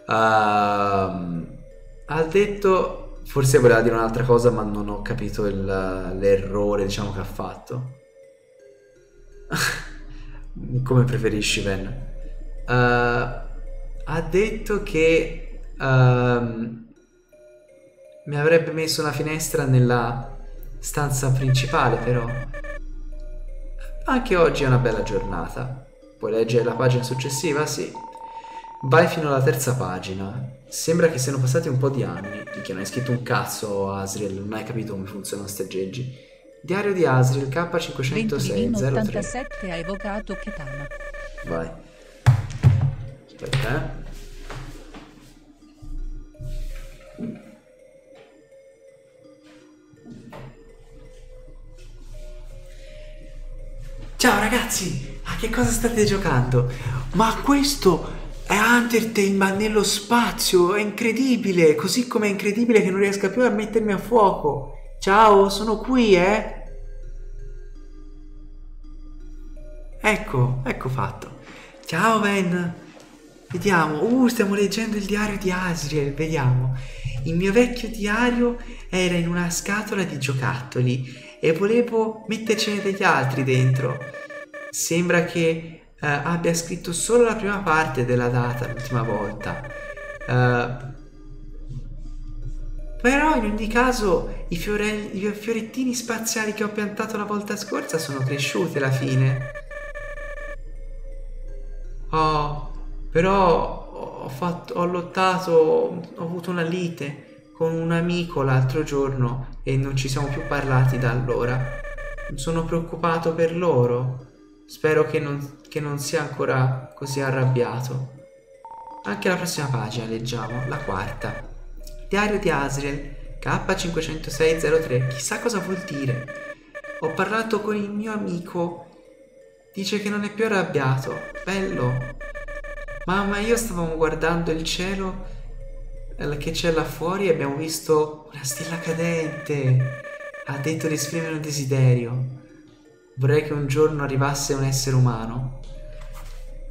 Uh, ha detto, forse voleva dire un'altra cosa, ma non ho capito il, l'errore, diciamo, che ha fatto. Come preferisci, Ben. Uh, ha detto che uh, mi avrebbe messo una finestra nella stanza principale, però. Anche oggi è una bella giornata. Puoi leggere la pagina successiva? Sì. Vai fino alla terza pagina. Sembra che siano passati un po' di anni. Che non hai scritto un cazzo, Asriel. Non hai capito come funzionano stegeggi. Diario di Asriel K506-03. ha evocato Kitana. Vai. Aspetta, eh. Ciao ragazzi, a che cosa state giocando? Ma questo è Undertale ma nello spazio, è incredibile, così come è incredibile che non riesca più a mettermi a fuoco. Ciao, sono qui, eh? Ecco, ecco fatto. Ciao Ben. Vediamo. Uh, stiamo leggendo il diario di Asriel, vediamo. Il mio vecchio diario era in una scatola di giocattoli e volevo mettercene degli altri dentro. Sembra che eh, abbia scritto solo la prima parte della data l'ultima volta. Eh, però in ogni caso i, fiore- i fiorettini spaziali che ho piantato la volta scorsa sono cresciuti alla fine. Oh, però ho, fatto, ho lottato, ho avuto una lite con un amico l'altro giorno e non ci siamo più parlati da allora. Sono preoccupato per loro. Spero che non, che non sia ancora così arrabbiato. Anche la prossima pagina leggiamo, la quarta. Diario di Asriel, K50603. Chissà cosa vuol dire. Ho parlato con il mio amico Dice che non è più arrabbiato. Bello. Mamma, io stavamo guardando il cielo eh, che c'è là fuori e abbiamo visto una stella cadente. Ha detto di esprimere un desiderio. Vorrei che un giorno arrivasse un essere umano.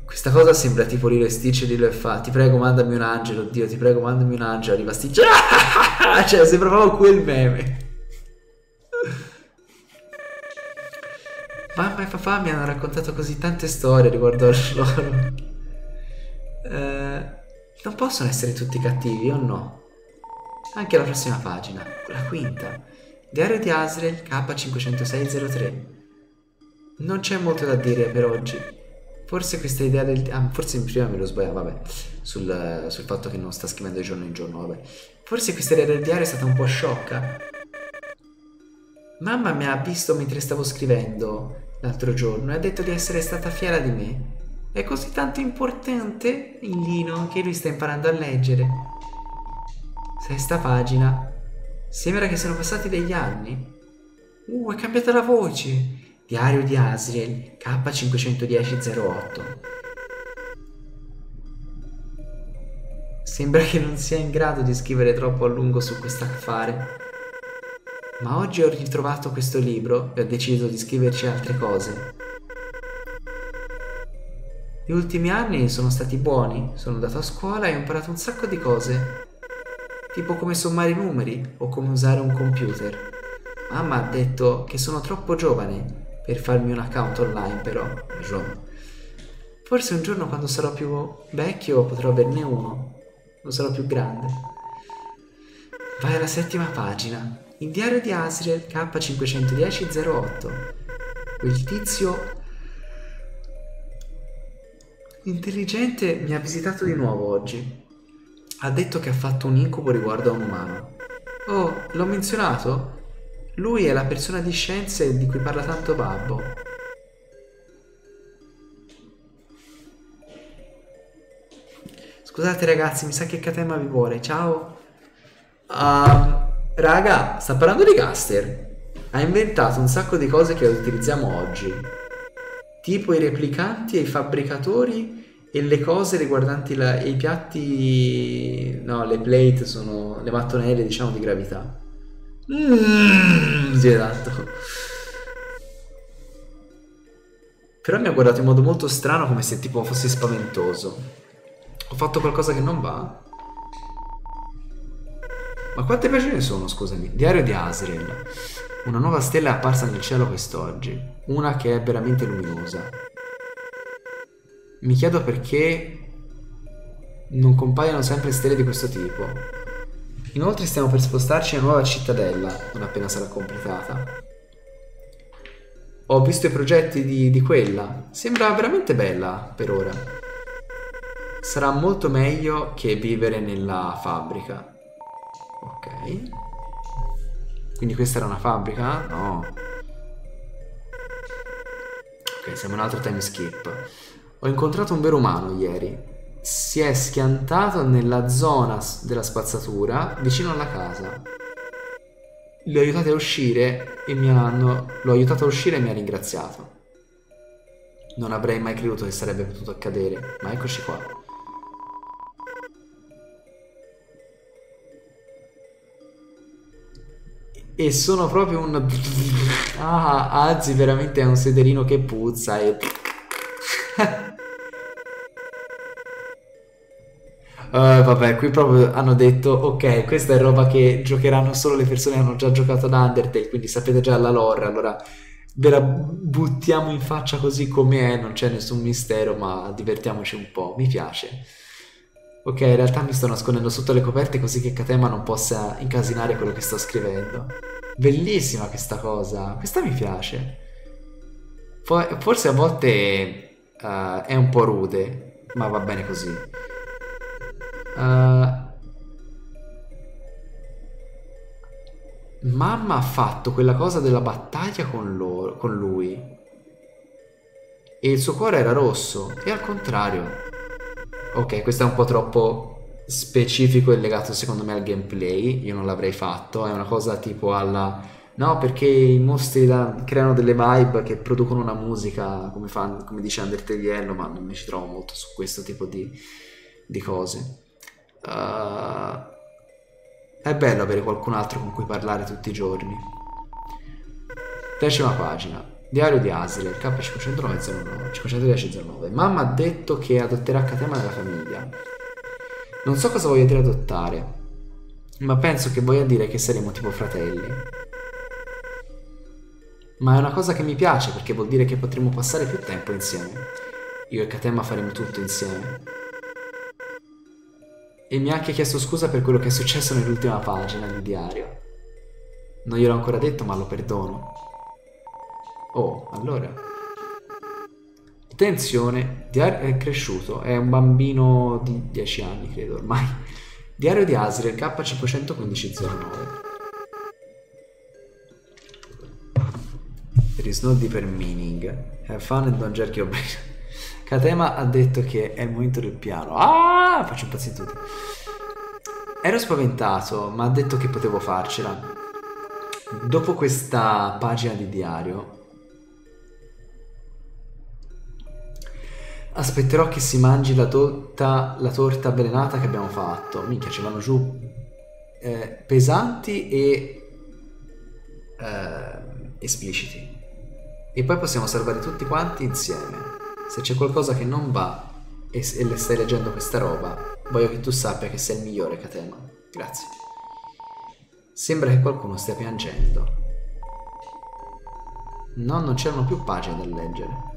Questa cosa sembra tipo Lilo e Stitch Lilo e fa. Ti prego, mandami un angelo. Dio, ti prego, mandami un angelo. Arriva Stitch. cioè, sembra proprio quel meme. Mamma e papà mi hanno raccontato così tante storie riguardo a loro. Eh, non possono essere tutti cattivi, o no? Anche la prossima pagina, la quinta. Diario di Asriel K50603. Non c'è molto da dire per oggi. Forse questa idea del... Ah, forse prima me lo sbagliavo, vabbè. Sul, sul fatto che non sta scrivendo di giorno in giorno, vabbè. Forse questa idea del diario è stata un po' sciocca. Mamma mi ha visto mentre stavo scrivendo l'altro giorno e ha detto di essere stata fiera di me. È così tanto importante in Lino che lui sta imparando a leggere. Sesta pagina. Sembra che siano passati degli anni. Uh, è cambiata la voce. Diario di Asriel, K51008. Sembra che non sia in grado di scrivere troppo a lungo su questo affare ma oggi ho ritrovato questo libro e ho deciso di scriverci altre cose. Gli ultimi anni sono stati buoni, sono andato a scuola e ho imparato un sacco di cose, tipo come sommare i numeri o come usare un computer. Mamma ha detto che sono troppo giovane per farmi un account online però, Forse un giorno quando sarò più vecchio potrò averne uno, non sarò più grande. Vai alla settima pagina. Il diario di Asriel K510-08. Quel tizio intelligente mi ha visitato di nuovo oggi. Ha detto che ha fatto un incubo riguardo a un umano. Oh, l'ho menzionato? Lui è la persona di scienze di cui parla tanto Babbo. Scusate ragazzi, mi sa che Katema vi vuole. Ciao. Um, Raga, sta parlando di Caster. Ha inventato un sacco di cose che utilizziamo oggi. Tipo i replicanti e i fabbricatori e le cose riguardanti la, i piatti... No, le plate sono le mattonelle, diciamo, di gravità. Mmm, sì, esatto. Però mi ha guardato in modo molto strano come se tipo fossi spaventoso. Ho fatto qualcosa che non va? Ma quante pagine sono, scusami? Diario di Asriel. Una nuova stella è apparsa nel cielo quest'oggi. Una che è veramente luminosa. Mi chiedo perché non compaiono sempre stelle di questo tipo. Inoltre stiamo per spostarci a nuova cittadella, non appena sarà completata. Ho visto i progetti di, di quella. Sembra veramente bella per ora. Sarà molto meglio che vivere nella fabbrica. Ok. Quindi questa era una fabbrica? No. Ok, siamo un altro time skip. Ho incontrato un vero umano ieri. Si è schiantato nella zona della spazzatura vicino alla casa. Li ho aiutati a uscire e mi hanno... L'ho aiutato a uscire e mi ha ringraziato. Non avrei mai creduto che sarebbe potuto accadere, ma eccoci qua. E sono proprio un... Ah, Azzi veramente è un sederino che puzza e... Uh, vabbè, qui proprio hanno detto, ok, questa è roba che giocheranno solo le persone che hanno già giocato ad Undertale, quindi sapete già la lore, allora ve la buttiamo in faccia così com'è, non c'è nessun mistero, ma divertiamoci un po', mi piace. Ok, in realtà mi sto nascondendo sotto le coperte così che Katema non possa incasinare quello che sto scrivendo. Bellissima questa cosa, questa mi piace. Forse a volte uh, è un po' rude, ma va bene così. Uh, mamma ha fatto quella cosa della battaglia con, loro, con lui. E il suo cuore era rosso e al contrario. Ok questo è un po' troppo specifico e legato secondo me al gameplay. Io non l'avrei fatto è una cosa tipo alla no perché i mostri da, creano delle vibe che producono una musica come, fan, come dice Undertale ma non mi ci trovo molto su questo tipo di, di cose Uh, è bello avere qualcun altro con cui parlare tutti i giorni. Decima pagina. Diario di Asriel, K50909, 51009. Mamma ha detto che adotterà Katema nella famiglia. Non so cosa voglia dire adottare, ma penso che voglia dire che saremo tipo fratelli. Ma è una cosa che mi piace perché vuol dire che potremo passare più tempo insieme. Io e Katema faremo tutto insieme e mi ha anche chiesto scusa per quello che è successo nell'ultima pagina del diario. Non gliel'ho ancora detto, ma lo perdono. Oh, allora. Attenzione, Diario è cresciuto, è un bambino di 10 anni, credo ormai. Diario di Asriel K51509. There is no deeper meaning. Have fun and don't jerk your brain. Katema ha detto che è il momento del piano. Ah, faccio impazzire tutti. Ero spaventato, ma ha detto che potevo farcela. Dopo questa pagina di diario, aspetterò che si mangi la, torta, la torta avvelenata che abbiamo fatto. Minchia, ci vanno giù eh, pesanti e eh, espliciti. E poi possiamo salvare tutti quanti insieme. Se c'è qualcosa che non va e, e le stai leggendo questa roba, voglio che tu sappia che sei il migliore Katema. Grazie. Sembra che qualcuno stia piangendo. No, non c'erano più pagine da leggere.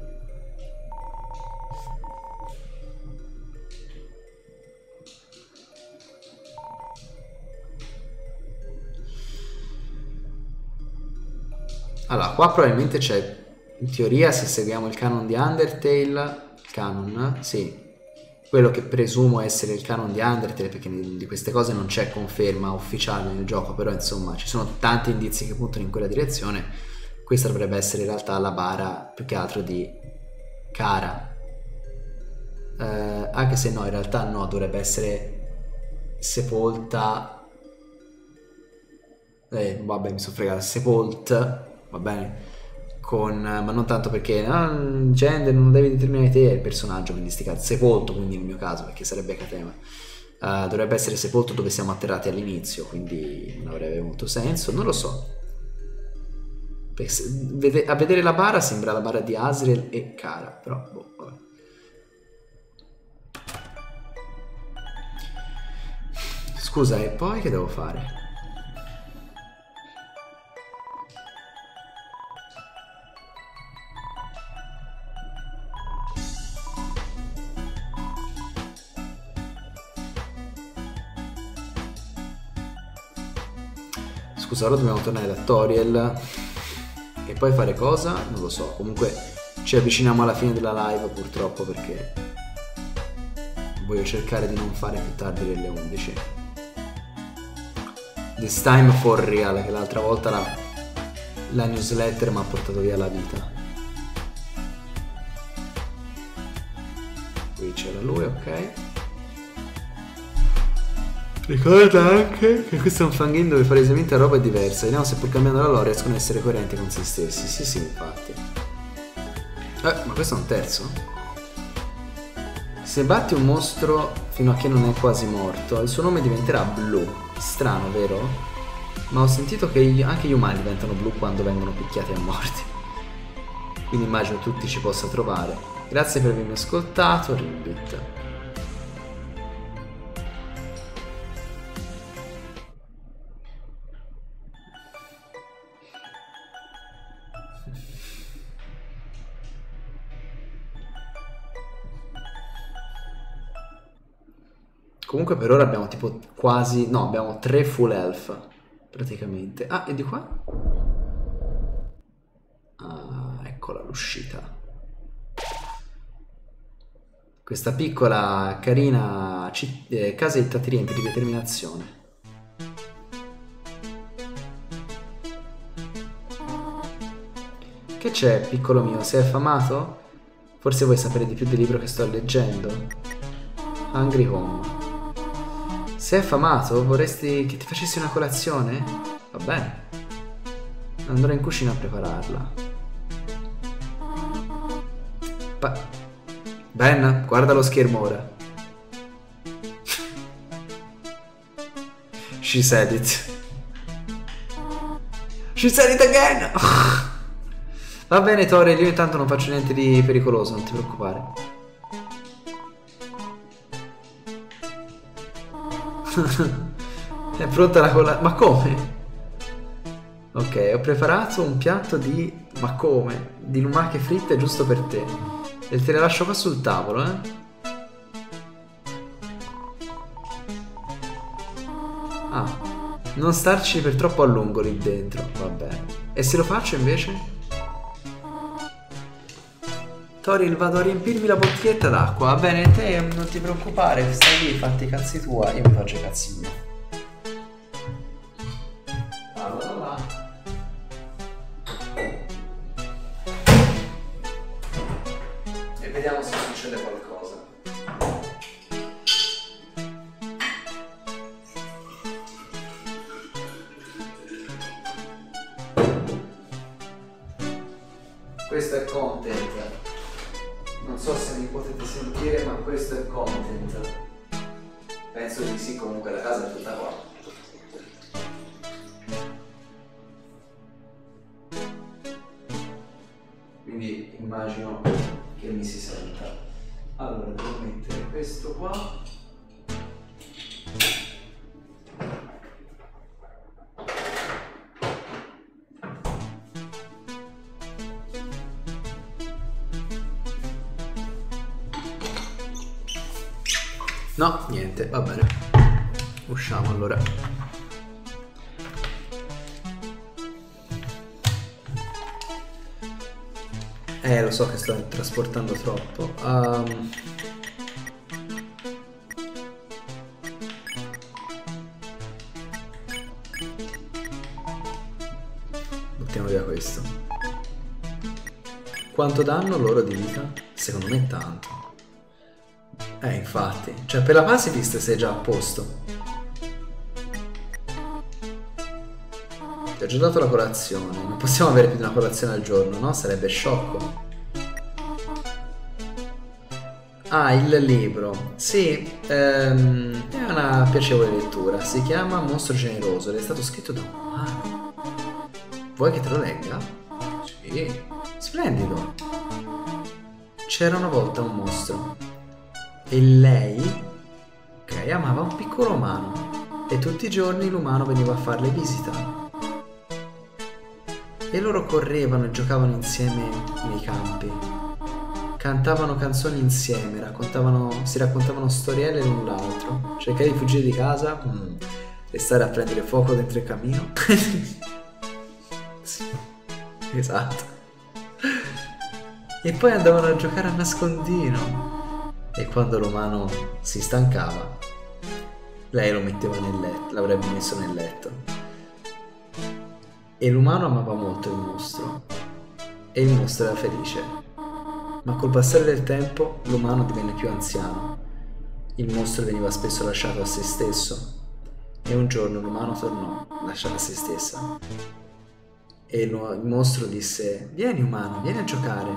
Allora, qua probabilmente c'è in teoria se seguiamo il canon di Undertale, canon, sì, quello che presumo essere il canon di Undertale, perché di queste cose non c'è conferma ufficiale nel gioco, però insomma ci sono tanti indizi che puntano in quella direzione. Questa dovrebbe essere in realtà la bara più che altro di Kara. Eh, anche se no, in realtà no, dovrebbe essere sepolta. Eh, vabbè, mi sono fregato. Sepult, va bene con, ma non tanto perché ah, gender non devi determinare te il personaggio, quindi sti cazzi, sepolto quindi nel mio caso, perché sarebbe Katema. Uh, dovrebbe essere sepolto dove siamo atterrati all'inizio, quindi non avrebbe molto senso, non lo so. A vedere la bara sembra la bara di Asriel e Kara, però boh, vabbè. Scusa, e poi che devo fare? Scusa, ora dobbiamo tornare da Toriel e poi fare cosa? Non lo so, comunque ci avviciniamo alla fine della live purtroppo perché voglio cercare di non fare più tardi delle 11. This time for real, che l'altra volta la, la newsletter mi ha portato via la vita. Qui c'era lui, ok. Ricorda anche che questo è un fangame dove palesemente la roba è diversa. Vediamo se pur cambiando la lore riescono ad essere coerenti con se stessi. Sì, sì, infatti. Eh, ma questo è un terzo? Se batti un mostro fino a che non è quasi morto, il suo nome diventerà blu. Strano, vero? Ma ho sentito che anche gli umani diventano blu quando vengono picchiati a morte. Quindi immagino tutti ci possa trovare. Grazie per avermi ascoltato, Ribbit. Comunque per ora abbiamo tipo quasi... No, abbiamo tre full elf, praticamente. Ah, e di qua? Ah, eccola l'uscita. Questa piccola, carina eh, casetta ti riempie di determinazione. Che c'è, piccolo mio? Sei affamato? Forse vuoi sapere di più del libro che sto leggendo? Hungry Home. Sei affamato? Vorresti che ti facessi una colazione? Va bene. Andrò in cucina a prepararla. Pa- ben, guarda lo schermo ora. She said it. She said it again! Va bene, Tore, io intanto non faccio niente di pericoloso, non ti preoccupare. È pronta la cola... Ma come? Ok, ho preparato un piatto di... Ma come? Di lumache fritte giusto per te. E te le lascio qua sul tavolo, eh? Ah, non starci per troppo a lungo lì dentro, va bene. E se lo faccio invece? Toril, vado a riempirmi la bottiglietta d'acqua. Va bene, te non ti preoccupare, stai lì, fatti i cazzi tua, io mi faccio i cazzi miei. Trasportando troppo. Ehm, Buttiamo via questo. Quanto danno loro di vita? Secondo me tanto. Eh, infatti. Cioè, per la pacifist sei già a posto. Ti ho già dato la colazione. Non possiamo avere più di una colazione al giorno, no? Sarebbe sciocco. Ah, il libro. Sì, ehm, è una piacevole lettura. Si chiama Mostro Generoso ed è stato scritto da umano. Vuoi che te lo legga? Sì. Splendido. C'era una volta un mostro e lei, ok, amava un piccolo umano e tutti i giorni l'umano veniva a farle visita. E loro correvano e giocavano insieme nei campi. Cantavano canzoni insieme, raccontavano, si raccontavano storielle l'un l'altro. Cercare di fuggire di casa mm, e stare a prendere fuoco dentro il camino. Sì, esatto. E poi andavano a giocare a nascondino. E quando l'umano si stancava, lei lo metteva nel letto, l'avrebbe messo nel letto. E l'umano amava molto il mostro. E il mostro era felice. Ma col passare del tempo l'umano divenne più anziano. Il mostro veniva spesso lasciato a se stesso. E un giorno l'umano tornò, lasciato a se stessa. E il mostro disse: Vieni umano, vieni a giocare.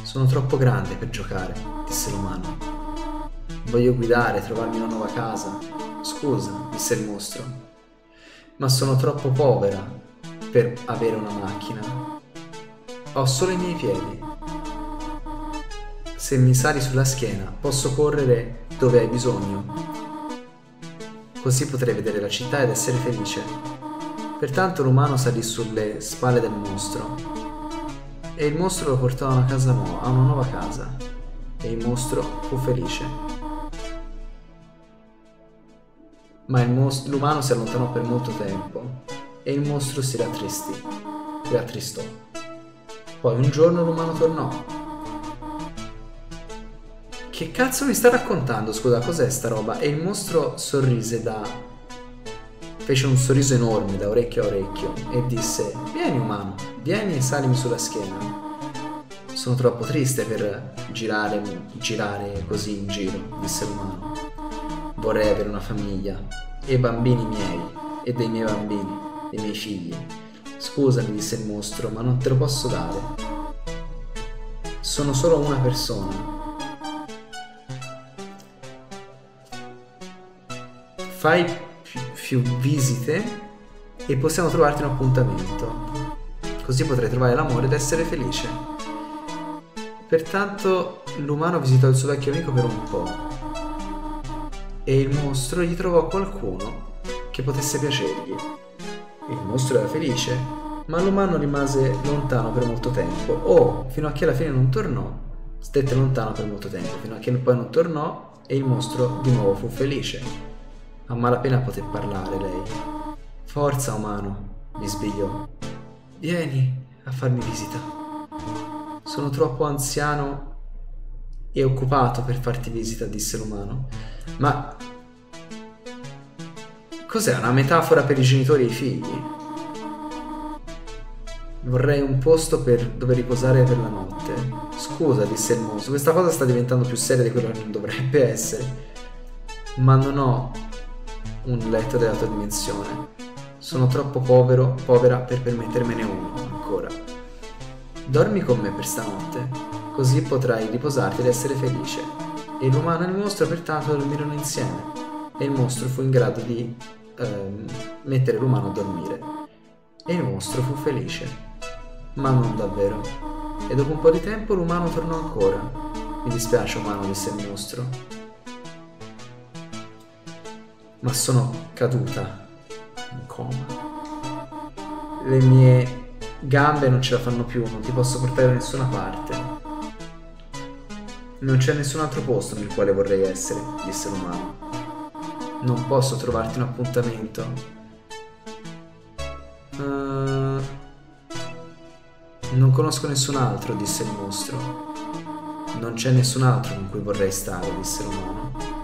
Sono troppo grande per giocare, disse l'umano. Voglio guidare, trovarmi una nuova casa. Scusa, disse il mostro, ma sono troppo povera per avere una macchina. Ho solo i miei piedi. Se mi sali sulla schiena, posso correre dove hai bisogno. Così potrei vedere la città ed essere felice. Pertanto l'umano salì sulle spalle del mostro e il mostro lo portò a una casa nuova, a una nuova casa e il mostro fu felice. Ma il mos- l'umano si allontanò per molto tempo e il mostro si rattristì, rattristò. Poi un giorno l'umano tornò. Che cazzo mi sta raccontando? Scusa, cos'è sta roba? E il mostro sorrise da... fece un sorriso enorme da orecchio a orecchio e disse Vieni umano, vieni e salimi sulla schiena. Sono troppo triste per girare, girare così in giro, disse l'umano. Vorrei avere una famiglia e bambini miei e dei miei bambini, dei miei figli. Scusami, disse il mostro, ma non te lo posso dare. Sono solo una persona. Fai più, visite e possiamo trovarti un appuntamento. Così potrai trovare l'amore ed essere felice. Pertanto l'umano visitò il suo vecchio amico per un po' e il mostro gli trovò qualcuno che potesse piacergli. Il mostro era felice, ma l'umano rimase lontano per molto tempo, o fino a che alla fine non tornò, stette lontano per molto tempo, fino a che poi non tornò e il mostro di nuovo fu felice. A malapena poté parlare lei. Forza, umano, gli sbigliò. Vieni a farmi visita. Sono troppo anziano e occupato per farti visita, disse l'umano. Ma cos'è una metafora per i genitori e i figli? Vorrei un posto per dove riposare per la notte. Scusa, disse il mostro, questa cosa sta diventando più seria di quello che non dovrebbe essere. Ma non ho un letto della tua dimensione. Sono troppo povero, povera per permettermene uno ancora. Dormi con me per stanotte, così potrai riposarti ed essere felice. E l'umano e il mostro pertanto dormirono insieme, e il mostro fu in grado di ehm, mettere l'umano a dormire. E il mostro fu felice, ma non davvero. E dopo un po' di tempo l'umano tornò ancora. Mi dispiace, umano, disse il mostro. Ma sono caduta in coma. Le mie gambe non ce la fanno più, non ti posso portare da nessuna parte. Non c'è nessun altro posto nel quale vorrei essere, disse l'umano. Non posso trovarti un appuntamento. Uh, non conosco nessun altro, disse il mostro. Non c'è nessun altro con cui vorrei stare, disse l'umano.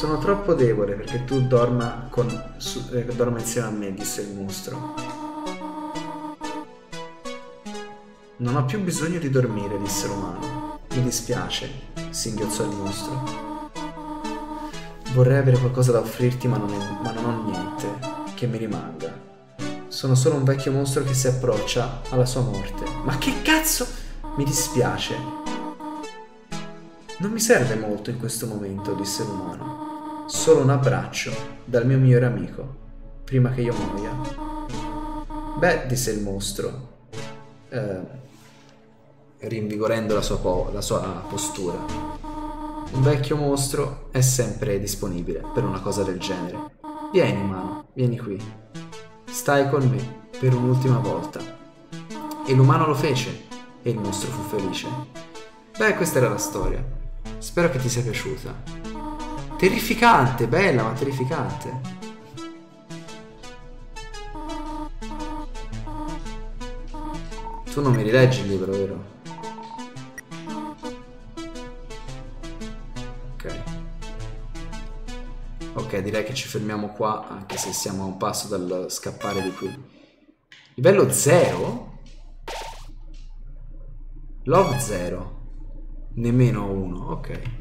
Sono troppo debole perché tu dorma, con, su, eh, dorma insieme a me, disse il mostro. Non ho più bisogno di dormire, disse l'umano. Mi dispiace, singhiozzò il mostro. Vorrei avere qualcosa da offrirti, ma non, è, ma non ho niente che mi rimanga. Sono solo un vecchio mostro che si approccia alla sua morte. Ma che cazzo? Mi dispiace. Non mi serve molto in questo momento, disse l'umano. Solo un abbraccio dal mio migliore amico, prima che io muoia. Beh, disse il mostro, eh, rinvigorendo la sua, po- la sua postura. Un vecchio mostro è sempre disponibile per una cosa del genere. Vieni, umano, vieni qui. Stai con me per un'ultima volta. E l'umano lo fece e il mostro fu felice. Beh, questa era la storia. Spero che ti sia piaciuta. Terrificante, bella ma terrificante. Tu non mi rileggi il libro, vero? Ok. Ok, direi che ci fermiamo qua, anche se siamo a un passo dal scappare di qui. Livello 0? Love 0. Nemmeno 1, ok.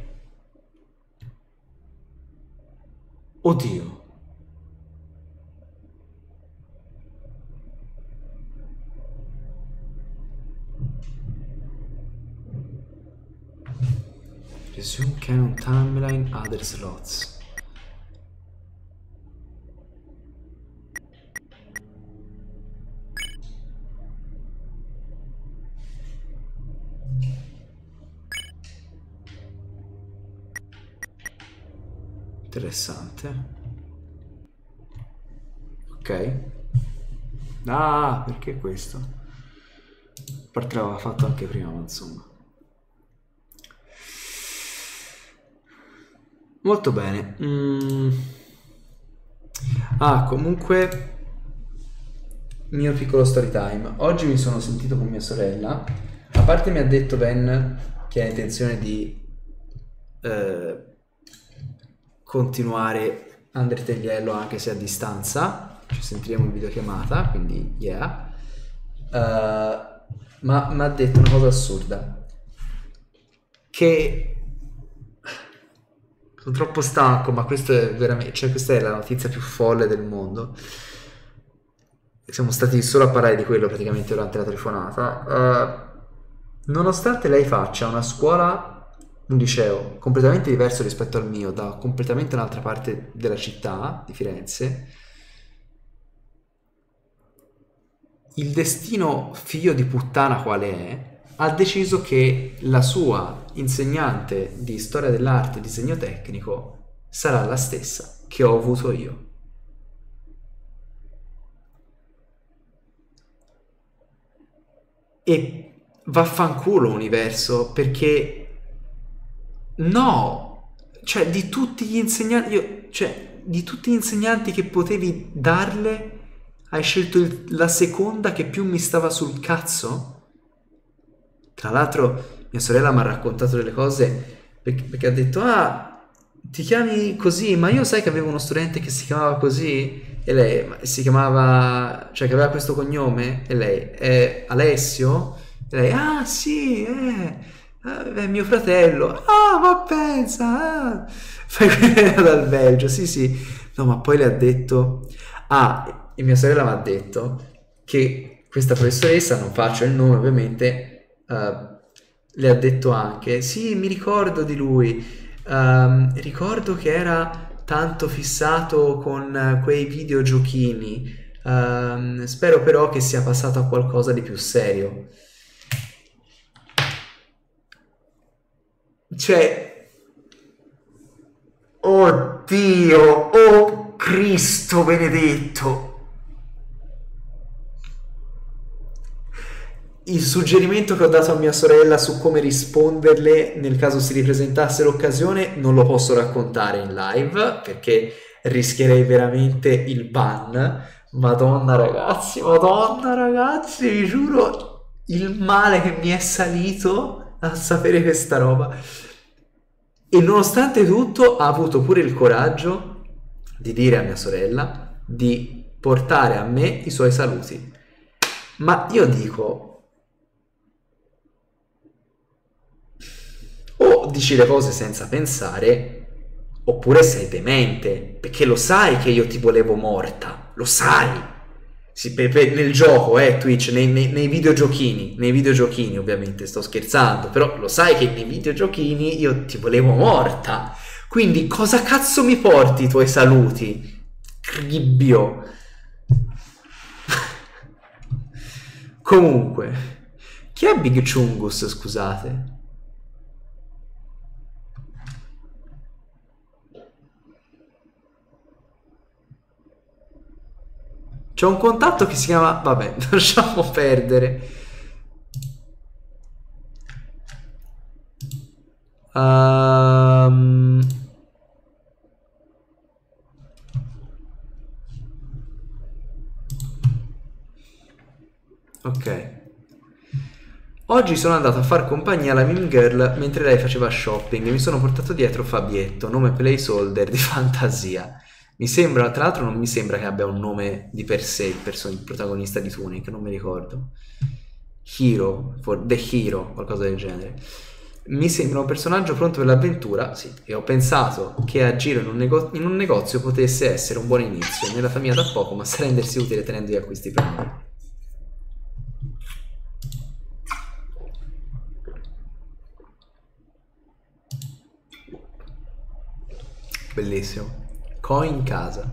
Oddio. Resume count timeline other slots. Interessante. Ok. Ah, perché questo? A parte l'aveva fatto anche prima, ma insomma. Molto bene. Mm. Ah, comunque, mio piccolo story time. Oggi mi sono sentito con mia sorella. A parte mi ha detto Ben che ha intenzione di eh, continuare Yellow anche se a distanza. Ci sentiremo in videochiamata, quindi yeah. Uh, ma mi ha detto una cosa assurda. Che sono troppo stanco, ma questo è veramente, cioè questa è la notizia più folle del mondo. Siamo stati solo a parlare di quello praticamente durante la telefonata. Uh, nonostante lei faccia una scuola un liceo completamente diverso rispetto al mio, da completamente un'altra parte della città di Firenze, il destino figlio di puttana quale è, ha deciso che la sua insegnante di storia dell'arte e disegno tecnico sarà la stessa che ho avuto io. E vaffanculo universo perché No, cioè di tutti gli insegnanti, io, cioè di tutti gli insegnanti che potevi darle, hai scelto il, la seconda che più mi stava sul cazzo? Tra l'altro mia sorella mi ha raccontato delle cose perché, perché, ha detto, ah, ti chiami così, ma io sai che avevo uno studente che si chiamava così? E lei, si chiamava, cioè che aveva questo cognome? E lei, è Alessio? E lei, ah sì, eh Ah, è mio fratello. Ah, ma pensa. Ah. Fai dal Belgio, sì, sì. No, ma poi le ha detto... Ah, e mia sorella mi ha detto che questa professoressa, non faccio il nome ovviamente, uh, le ha detto anche, sì, mi ricordo di lui, um, ricordo che era tanto fissato con quei videogiochini, um, spero però che sia passato a qualcosa di più serio. Cioè, oddio, oh Cristo benedetto. Il suggerimento che ho dato a mia sorella su come risponderle nel caso si ripresentasse l'occasione non lo posso raccontare in live perché rischierei veramente il ban. Madonna ragazzi, madonna ragazzi, vi giuro il male che mi è salito a sapere questa roba. E nonostante tutto ha avuto pure il coraggio di dire a mia sorella di portare a me i suoi saluti. Ma io dico, o dici le cose senza pensare, oppure sei demente, perché lo sai che io ti volevo morta, lo sai. Sì, per, per, nel gioco, eh, Twitch, nei, nei, nei, videogiochini, nei videogiochini ovviamente, sto scherzando, però lo sai che nei videogiochini io ti volevo morta. Quindi cosa cazzo mi porti i tuoi saluti? Cribbio. Comunque, chi è Big Chungus, scusate? C'è un contatto che si chiama... Vabbè, lasciamo perdere. Um... Ok. Oggi sono andato a far compagnia alla meme girl mentre lei faceva shopping e mi sono portato dietro Fabietto, nome placeholder di fantasia. Mi sembra, tra l'altro non mi sembra che abbia un nome di per sé il, perso- il protagonista di Tunic, non mi ricordo. Hero, for The Hero, qualcosa del genere. Mi sembra un personaggio pronto per l'avventura, sì, e ho pensato che agire in un, nego- in un negozio potesse essere un buon inizio. Nella famiglia da poco, ma sa rendersi utile tenendo gli acquisti per. Bellissimo. Coin in casa.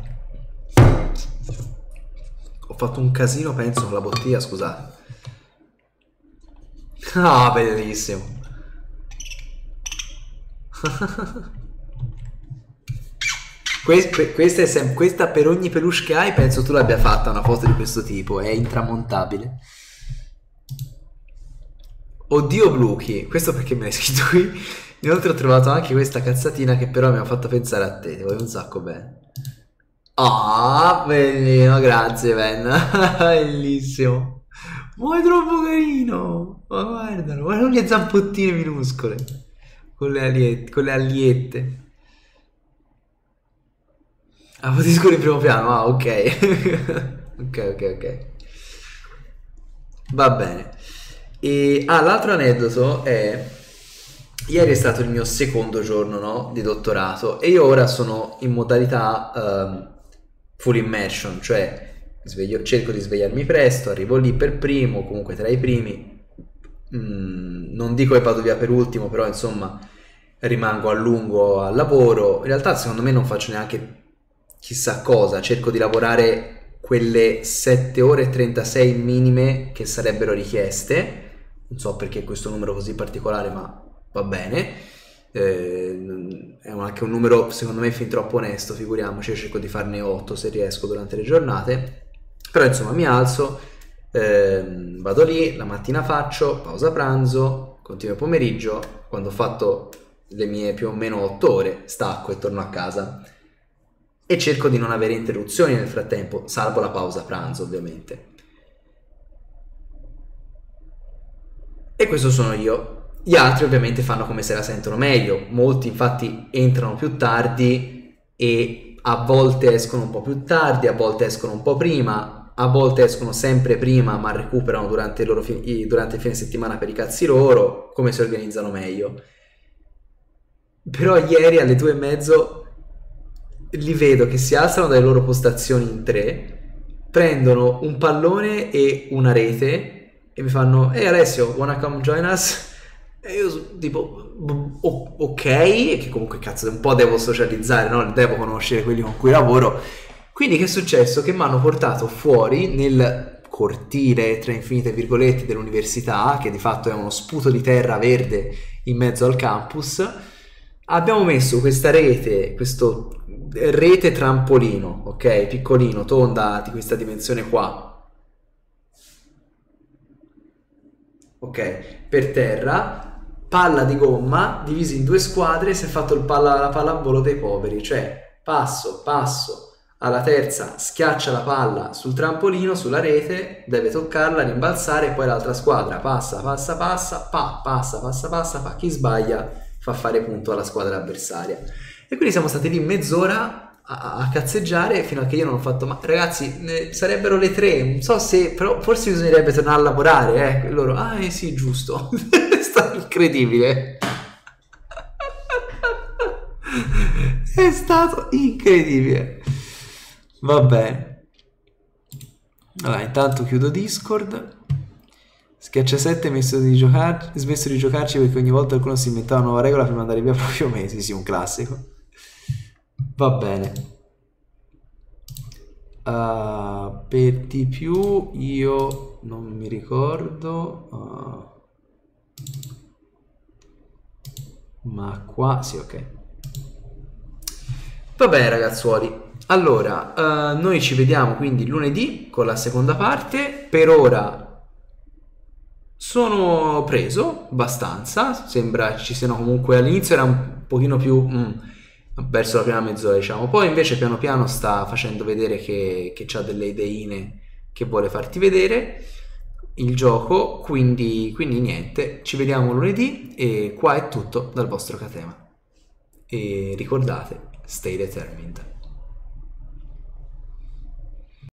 Ho fatto un casino, penso, con la bottiglia, scusate. Ah, bellissimo. Que- que- questa, è questa per ogni peluche che hai, penso tu l'abbia fatta una foto di questo tipo, è intramontabile. Oddio Bluchi, questo perché me l'hai scritto qui. Inoltre ho trovato anche questa cazzatina che però mi ha fatto pensare a te, ti voglio un sacco bene. Ah, bellino, grazie Ben, bellissimo. Ma è troppo carino, ma guardalo, guarda le zampottine minuscole, con le, aliette, con le aliette. Ah, potisco in primo piano, ah ok. ok, ok, ok. Va bene. E, ah, l'altro aneddoto è... Ieri è stato il mio secondo giorno no, di dottorato e io ora sono in modalità ehm, full immersion, cioè sveglio- cerco di svegliarmi presto, arrivo lì per primo, comunque tra i primi. Mm, non dico che vado via per ultimo, però insomma rimango a lungo al lavoro. In realtà secondo me non faccio neanche chissà cosa, cerco di lavorare quelle 7 ore e 36 minime che sarebbero richieste. Non so perché questo numero così particolare, ma va bene. Eh, è anche un numero secondo me fin troppo onesto, figuriamoci, cerco di farne 8 se riesco durante le giornate. Però insomma mi alzo, ehm, vado lì, la mattina faccio, pausa pranzo, continuo il pomeriggio, quando ho fatto le mie più o meno 8 ore, stacco e torno a casa e cerco di non avere interruzioni nel frattempo, salvo la pausa pranzo ovviamente. E questo sono io. Gli altri ovviamente fanno come se la sentono meglio, molti infatti entrano più tardi e a volte escono un po' più tardi, a volte escono un po' prima, a volte escono sempre prima ma recuperano durante il, fi- durante il fine settimana per i cazzi loro, come si organizzano meglio. Però ieri alle due e mezzo li vedo che si alzano dalle loro postazioni in tre, prendono un pallone e una rete e mi fanno Ehi Alessio, wanna come join us? E io tipo "B- o- ok, e che comunque cazzo un po' devo socializzare, no? Devo conoscere quelli con cui lavoro. Quindi che è successo? Che mi hanno portato fuori nel cortile tra infinite virgolette dell'università, che di fatto è uno sputo di terra verde in mezzo al campus. Abbiamo messo questa rete, questo rete trampolino, ok? Piccolino, tonda, di questa dimensione qua. Ok, per terra, palla di gomma, divisi in due squadre, si è fatto il palla, la pallavolo dei poveri, cioè passo, passo, alla terza schiaccia la palla sul trampolino, sulla rete, deve toccarla, rimbalzare, e poi l'altra squadra passa, passa, passa, pa, passa, passa, passa, pa, chi sbaglia fa fare punto alla squadra avversaria. E quindi siamo stati lì mezz'ora a, a cazzeggiare fino a che io non ho fatto, ma ragazzi, ne- sarebbero le tre, non so se, però forse bisognerebbe tornare a lavorare, eh. Loro, ah, eh sì, giusto. Stato incredibile. È stato incredibile. Va bene. Allora, intanto chiudo Discord. Schiaccia 7 messo di giocar- smesso di giocarci perché ogni volta qualcuno si inventava una nuova regola di andare via proprio mesi, sì, un classico. Va bene. Uh, per di più io non mi ricordo. uh, ma qua sì, ok. Va bene ragazzuoli. Allora, uh, noi ci vediamo quindi lunedì con la seconda parte. Per ora sono preso abbastanza. Sembra ci siano comunque all'inizio era un pochino più mm, verso la prima mezz'ora, diciamo. Poi invece piano piano sta facendo vedere che, che ha delle ideine che vuole farti vedere il gioco. Quindi, quindi niente, ci vediamo lunedì e qua è tutto dal vostro Catema. E ricordate, stay determined.